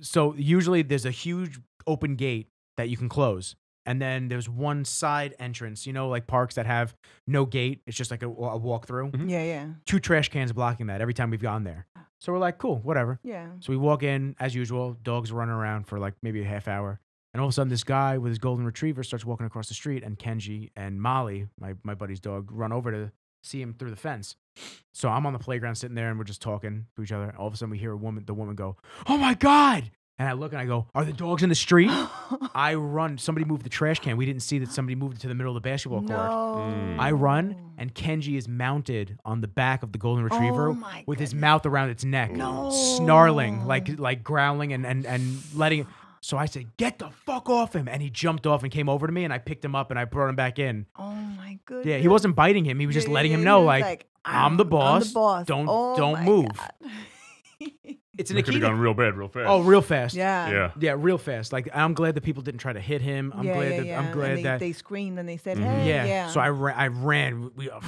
so usually there's a huge open gate that you can close, and then there's one side entrance. You know, like parks that have no gate. It's just like a, a walk through. Mhm. Yeah, yeah, Two trash cans blocking that every time we've gone there. So we're like, cool, whatever. yeah. So we walk in as usual. Dogs running around for like maybe a half hour, and all of a sudden this guy with his golden retriever starts walking across the street, and Kenji and Molly, my my buddy's dog, run over to see him through the fence. So I'm on the playground sitting there, and we're just talking to each other. All of a sudden we hear a woman, the woman go, "Oh my god!" And I look and I go, "Are the dogs in the street?" I run. Somebody moved the trash can. We didn't see that somebody moved it to the middle of the basketball court. no. I run, mm. and Kenji is mounted on the back of the golden retriever Oh my with his goodness. mouth around its neck, No. snarling, like like growling and and and letting. So I said, "Get the fuck off him!" And he jumped off and came over to me, and I picked him up and I brought him back in. Oh my goodness. Yeah, he wasn't biting him; he was just Yeah, letting yeah, him know, was like, I'm the boss. Don't- Oh don't move. God. it's an It could have Akita. gone real bad, real fast. Oh, real fast. yeah. yeah. yeah, real fast. Like I'm glad that people didn't try to hit him. I'm yeah, glad yeah, that yeah. I'm And glad they, that they screamed and they said, Mhm. "Hey, yeah. yeah." So I ran. I ran. We, uh,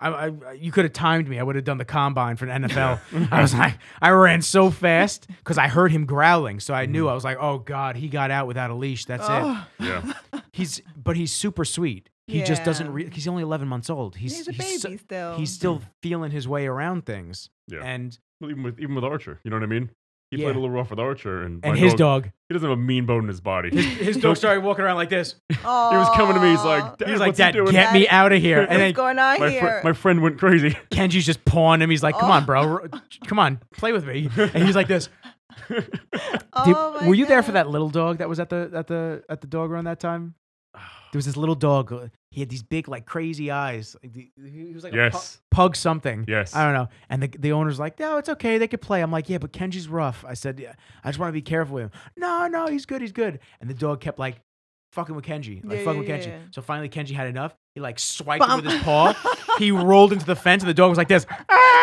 I, I, you could have timed me. I would have done the combine for the NFL. I was like, I ran so fast because I heard him growling. So I knew Mhm. I was like, oh god, he got out without a leash. That's it. Yeah. He's, but he's super sweet. He just doesn't. Yeah. Re- he's only 11 months old. He's He's a he's, baby so- still. he's still feeling his way around things. Yeah. And Well, even with even with Archer, you know what I mean? He Yeah. played a little rough with Archer, and and his dog, He doesn't have a mean bone in his body. his, his dog started walking around like this. he was coming to me. He's like, Aw. Dad, He was like, what's he "Dad, doing?" get me out of here!" And What's then going on my, fr- my friend went crazy. Kenji's just pawing him. He's like, "Come Oh. on, bro, come on, play with me." And he's like this. Oh Did- Oh my were you there for that little dog that was at the at the at the dog run that time? There was this little dog. uh, He had these big, like crazy eyes. He was like pu- yes. pug something. Yes. I don't know. And the the owner's like, no, it's okay. They could play. I'm like, yeah, but Kenji's rough. I said, yeah, I just want to be careful with him. No, no, he's good. He's good. And the dog kept like fucking with Kenji, like Yeah, fucking with Kenji. yeah. So finally, Kenji had enough. He like swiped it Bump. with his paw. he rolled into the fence, and the dog was like this.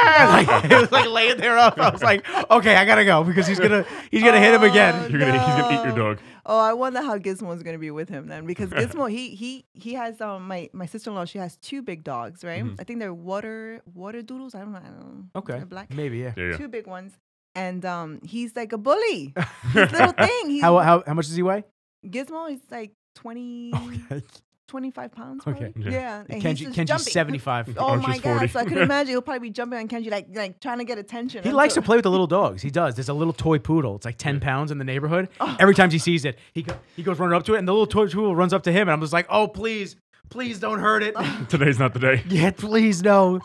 Ah! Like it was like laying there up. I was like, okay, I gotta go because he's gonna he's gonna hit him Oh, again. You're gonna, he's gonna eat your dog. Oh, I wonder how Gizmo's gonna be with him then, because Gizmo he he he has um my my sister in law she has two big dogs right. Mhm. I think they're water water doodles. I don't know. I don't know. Okay, They're black. maybe yeah. Yeah, yeah. Two big ones, and um he's like a bully. This little thing. He's, How how how much does he weigh? Gizmo is like 20, Okay. 25 pounds. Okay. Yeah. Yeah. and he's Kenji just Kenji's jumping. seventy five. Oh my god! So I could imagine he'll probably be jumping on Kenji like like trying to get attention. He likes so- to play with the little dogs. He does. There's a little toy poodle. It's like 10 pounds in the neighborhood. Oh. Every time he sees it, he, go, he goes running up to it, and the little toy poodle runs up to him. And I'm just like, oh, please, please don't hurt it. Today's not the day. yeah, please, no.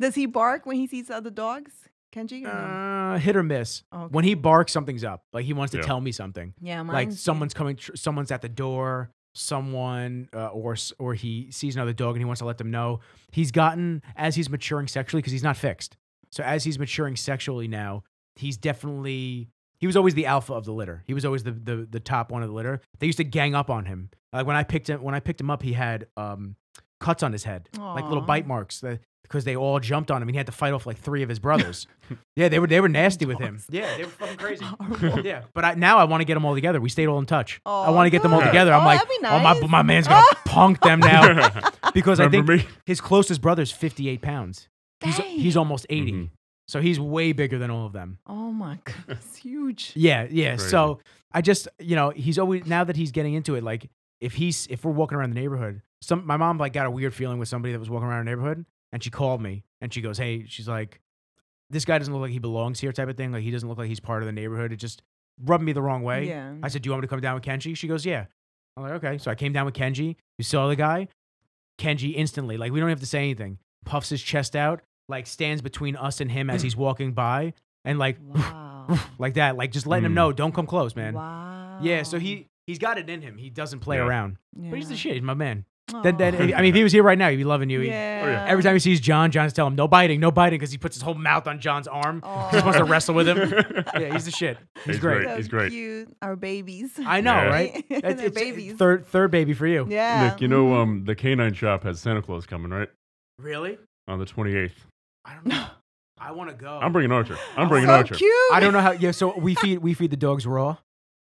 Does he bark when he sees other dogs? Kenji? or no? Uh, hit or miss. Okay. When he barks, something's up. Like he wants to Yeah. tell me something. yeah, like someone's coming, tr- someone's at the door, someone, uh, or or he sees another dog and he wants to let them know. He's gotten as he's maturing sexually because he's not fixed. So as he's maturing sexually now, he's definitely he was always the alpha of the litter. He was always the the, the top one of the litter. They used to gang up on him. Like when I picked him when I picked him up, he had um, cuts on his head, like little bite marks. That, because they all jumped on him, and he had to fight off like three of his brothers. yeah, they were they were nasty with him. Yeah, they were fucking crazy. Yeah, but I, now I want to get them all together. We stayed all in touch. I want to get them all good. together. I'm Oh, like, that'd be oh my nice. my man's gonna punk them now because I think Remember me? his closest brother's 58 pounds. He's he's almost 80, Mhm. so he's way bigger than all of them. Oh my god, it's huge. Yeah, yeah. Crazy. So I just you know he's always now that he's getting into it. Like if he's if we're walking around the neighborhood, some my mom like got a weird feeling with somebody that was walking around the neighborhood, and she called me and she goes, "Hey," she's like, "This guy doesn't look like he belongs here," type of thing. Like he doesn't look like he's part of the neighborhood. It just rubbed me the wrong way. Yeah. I said, "Do you want me to come down with Kenji?" She goes, "Yeah." I'm like, "Okay." So I came down with Kenji. We saw the guy. Kenji instantly, like we don't have to say anything, puffs his chest out, like stands between us and him as he's walking by, and like Wow. like that, like just letting him Mm. know, don't come close, man. Wow. Yeah, so he he's got it in him. He doesn't play Yeah. around, but he's the shit. He's my man. Then, then I mean, if he was here right now, he'd be loving you. He- yeah. Every time he sees John, John's telling him no biting, no biting, because he puts his whole mouth on John's arm. He just wants to wrestle with him. Yeah, he's the shit. He's, He's great. great. So He's great. Cute. Our babies. I know, Yeah. right? They're It's- it's- babies. Third third baby for you. Yeah. Nick, you know, mhm. um, the canine shop has Santa Claus coming, right? Really? On the 28th. I don't know. I want to go. I'm bringing Archer. I'm bringing so Archer. cute. I don't know how. Yeah, so we feed we feed the dogs raw.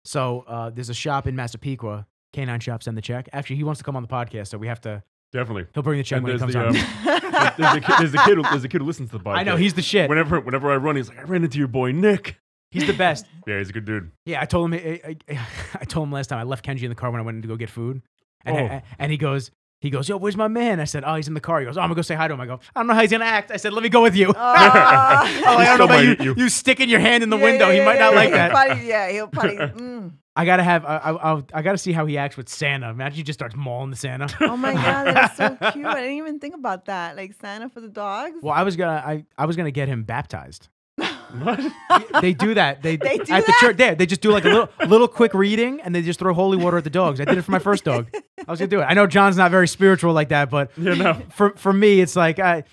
So uh, there's a shop in Massapequa. Canine shop send the check. Actually, he wants to come on the podcast, so we have to. Definitely. He'll bring the check And when he there's comes the, on. um, there's, a kid, there's a kid. who- There's a kid who listens to the podcast. I know he's the shit. Whenever, whenever I run, he's like, I ran into your boy Nick. He's the best. Yeah, he's a good dude. Yeah, I told him. I, I, I told him last time I left Kenji in the car when I went in to go get food, and Oh. and he goes, he goes, yo, where's my man? I said, oh, he's in the car. He goes, oh, I'm gonna go say hi to him. I go, I don't know how he's gonna act. I said, let me go with you. Aw. Oh, I don't know about you, you. you. sticking your hand in the Yeah, window. he yeah, might not yeah, like he'll that. Probably, yeah, he'll probably. mm. I gotta have. I, I, I'll- gotta see how he acts with Santa. Imagine he just starts mauling the Santa. Oh my god, that's so cute. I didn't even think about that. Like Santa for the dogs. Well, I was gonna. I, I was gonna get him baptized. What? They do that. They, They do at the church. There, they just do like a little, little quick reading, and they just throw holy water at the dogs. I did it for my first dog. I was gonna do it. I know John's not very spiritual like that, but Yeah, no. for for me, it's like I.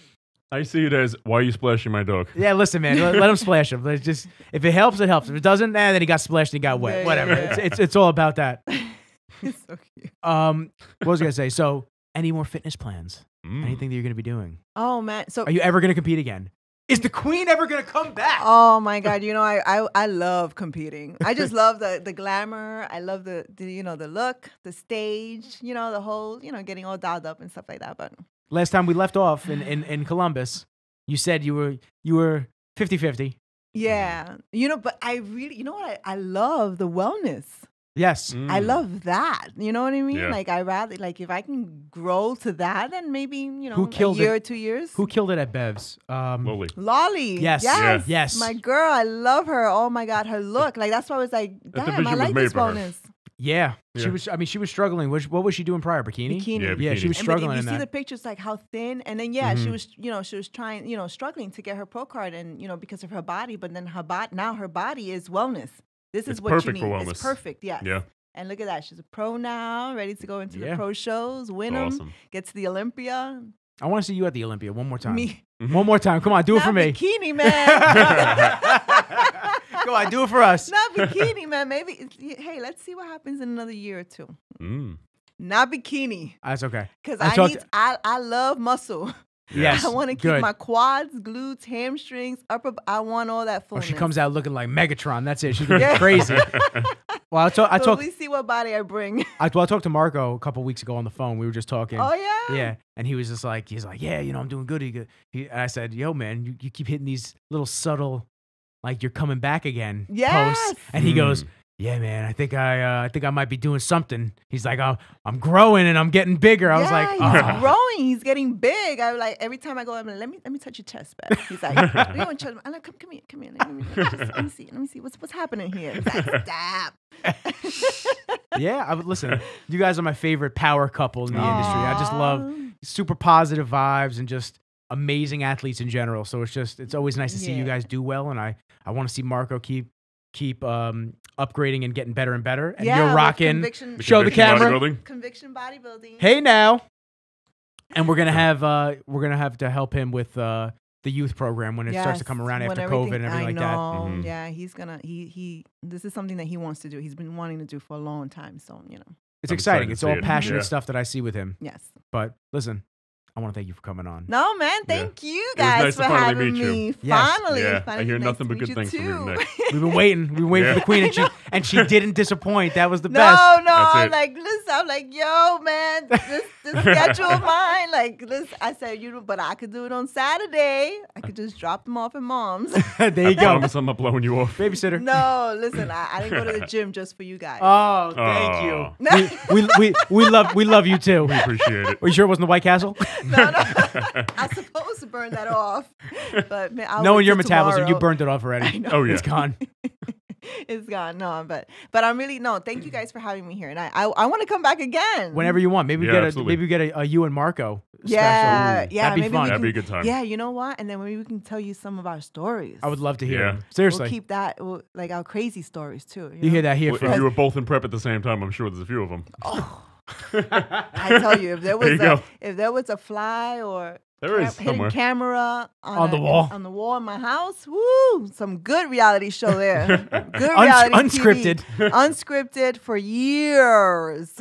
I see it as, why are you splashing my dog? Yeah, listen, man. Let, let him splash him. Let's just if it helps, it helps. If it doesn't, eh, then he got splashed and he got wet. Yeah, Whatever. yeah. It's, it's it's all about that. It's so cute. Um, what was I gonna say? So, any more fitness plans? Mm. Anything that you're gonna be doing? Oh man. So Are you ever gonna compete again? Is the queen ever gonna come back? Oh my god! You know, I, I I love competing. I just love the the glamour. I love the, the you know the look, the stage. You know, the whole you know getting all dolled up and stuff like that. But Last time we left off in, in, in Columbus, you said you were you were 50-50. yeah, you know. But I really, you know what? I, I love the wellness. Yes. I Mm. love that. You know what I mean? Yeah. Like I rather like if I can grow to that, then maybe you know Who killed a year it? or two years. Who killed it at Bev's? Um, Lily. Lolly. Yes. Yes. Yes. My girl, I love her. Oh my god, her look. Like that's why I was like, damn, I like this for her. Bonus. yeah. She Yeah. was. I mean, she was struggling. Was, what was she doing prior? Bikini. Bikini. Yeah, Yeah, she bikini. was And but if struggling you in see that. the pictures, like how thin, and then yeah, she Mhm. was, you know, she was trying, you know, struggling to get her pro card, and you know, because of her body. But then her body, now her body is wellness. This is It's what you perfect need. for It's wellness. perfect, yes. Yeah. And look at that, she's a pro now, ready to go into Yeah. the pro shows, win them, Awesome. get to the Olympia. I want to see you at the Olympia one more time. Me, One more time. Come on, do it not for me. bikini man. Go on, do it for us. not bikini man. Maybe, hey, let's see what happens in another year or two. Mm. not bikini. That's okay. Because I I, talked- need, I, I love muscle. Yes. I want to keep good. my quads, glutes, hamstrings, upper. I want all that Oh, fullness. she comes out looking like Megatron. That's it. She's gonna Yeah. crazy. Well, I, talk, I So talked. we see what body I bring. I, well, I talked to Marco a couple weeks ago on the phone. We were just talking. oh yeah. Yeah, and he was just like, he's like, yeah, you know, I'm doing good. He, he, and I said, yo, man, you, you keep hitting these little subtle, like you're coming back again Yes. posts. And he goes, Mm. yeah, man, I think I, uh, I think I might be doing something. He's like, oh, I'm growing and I'm getting bigger. I was yeah, like, he's oh. growing. He's getting big. I like every time I go, I'm like, let me let me touch your chest, babe. He's like, you want to touch? I'm like, come, come here, come here. Let me, let me, let me see, let me see what's what's happening here. He's like, stop. yeah. I would listen. You guys are my favorite power couple in the industry. I just love super positive vibes and just amazing athletes in general. So it's just it's always nice to see you guys do well, and I I want to see Marco keep keep um upgrading and getting better and better. And yeah, you're rocking. conviction, Show the camera. bodybuilding? conviction bodybuilding. Hey now, and we're gonna have uh we're gonna have to help him with uh the youth program when it starts to come around after COVID and I everything like that. know. Mhm. Yeah, he's gonna he he. This is something that he wants to do. He's been wanting to do for a long time. So you know, It's I'm exciting. It's see all it. passionate Yeah. stuff that I see with him. yes. But listen, I want to thank you for coming on. No man, Yeah. thank you guys nice for to finally having meet you. me. Yes. Finally, Yeah, I hear nice nothing to but good you things from you, too. Nick. We've been waiting. We've been waiting for the queen, and she and she didn't disappoint. That was the No, best. no, no, I'm like, listen, I'm like, yo, man, this, this schedule of mine, like, this, I said, you, know, but I could do it on Saturday. I could just drop them off at mom's. there you I go, promise I'm not blowing you off. babysitter. no, listen, I, I didn't go to the gym just for you guys. Oh, thank Aw. you. we, we, we, we love we love you too. We appreciate it. Are you sure it wasn't the White Castle? no, no. I'm supposed to burn that off, but man, I'll Knowing your till metabolism, you burned it off already. I know. Oh yeah. It's gone. it's gone. No, but but I'm really no. Thank you guys for having me here, and I I, I want to come back again. Whenever you want. Maybe we Yeah, get a maybe we get a, a you and Marco. Yeah, Ooh, yeah. that'd be maybe fun. We That'd be a good time. Yeah, you know what? And then maybe we can tell you some of our stories. I would love to hear Yeah. them. Seriously. We'll keep that we'll, like our crazy stories too. You, you hear that here Well, if you were both in prep at the same time, I'm sure there's a few of them. Oh. I tell you, if there was you a go. if there was a fly or There is hidden somewhere. camera on, On the wall. on the wall in my house, woo, some good reality show there. good Uns- reality unscripted. TV. unscripted for years.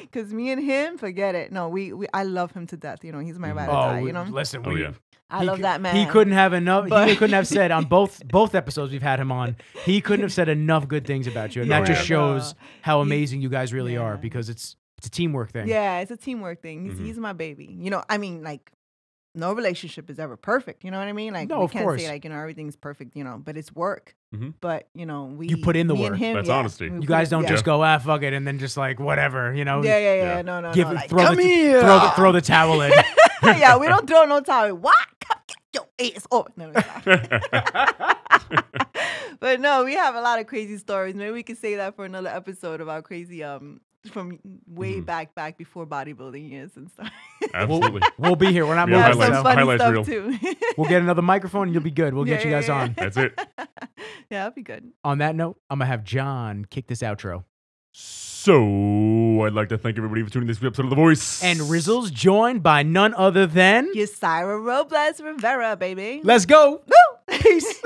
Because me and him, forget it. No, we, we I love him to death. You know, he's my ride or Oh, die. You know, listen, Oh, we, yeah. I he love cou- that man. He couldn't have enough. But- he couldn't have said on both both episodes we've had him on. He couldn't have said enough good things about you, and that just shows how He's- amazing you guys really are because it's it's a teamwork thing. Yeah, it's a teamwork thing. He's, Mhm. he's my baby. You know, I mean, like, no relationship is ever perfect. You know what I mean? Like, No, we of can't course. say like you know everything's perfect. You know, but it's work. Mhm. But you know, we You put in the work. him, That's yeah, honesty. You guys don't yeah. just go ah fuck it and then just like whatever you know. Yeah, yeah, yeah. Yeah. No, no, Give no. it, Like, throw come the here. throw the throw the towel in. yeah, we don't throw no towel. What? Come get your ass off. No, no, stop. but no, we have a lot of crazy stories. Maybe we could say that for another episode about crazy um from way Mhm. back back before bodybuilding years and stuff. Absolutely. We'll be here. We're not Yeah, we moving. some so highlights. funny highlights stuff too. We'll get another microphone and you'll be good. We'll get Yeah, you guys yeah. on. That's it. yeah, that'd be good. On that note, I'm gonna have John kick this outro. So I'd like to thank everybody for tuning in this episode of The Voice. And Rizzle's joined by none other than. Yeshaira Robles Rivera, baby. Let's go. Woo! Peace.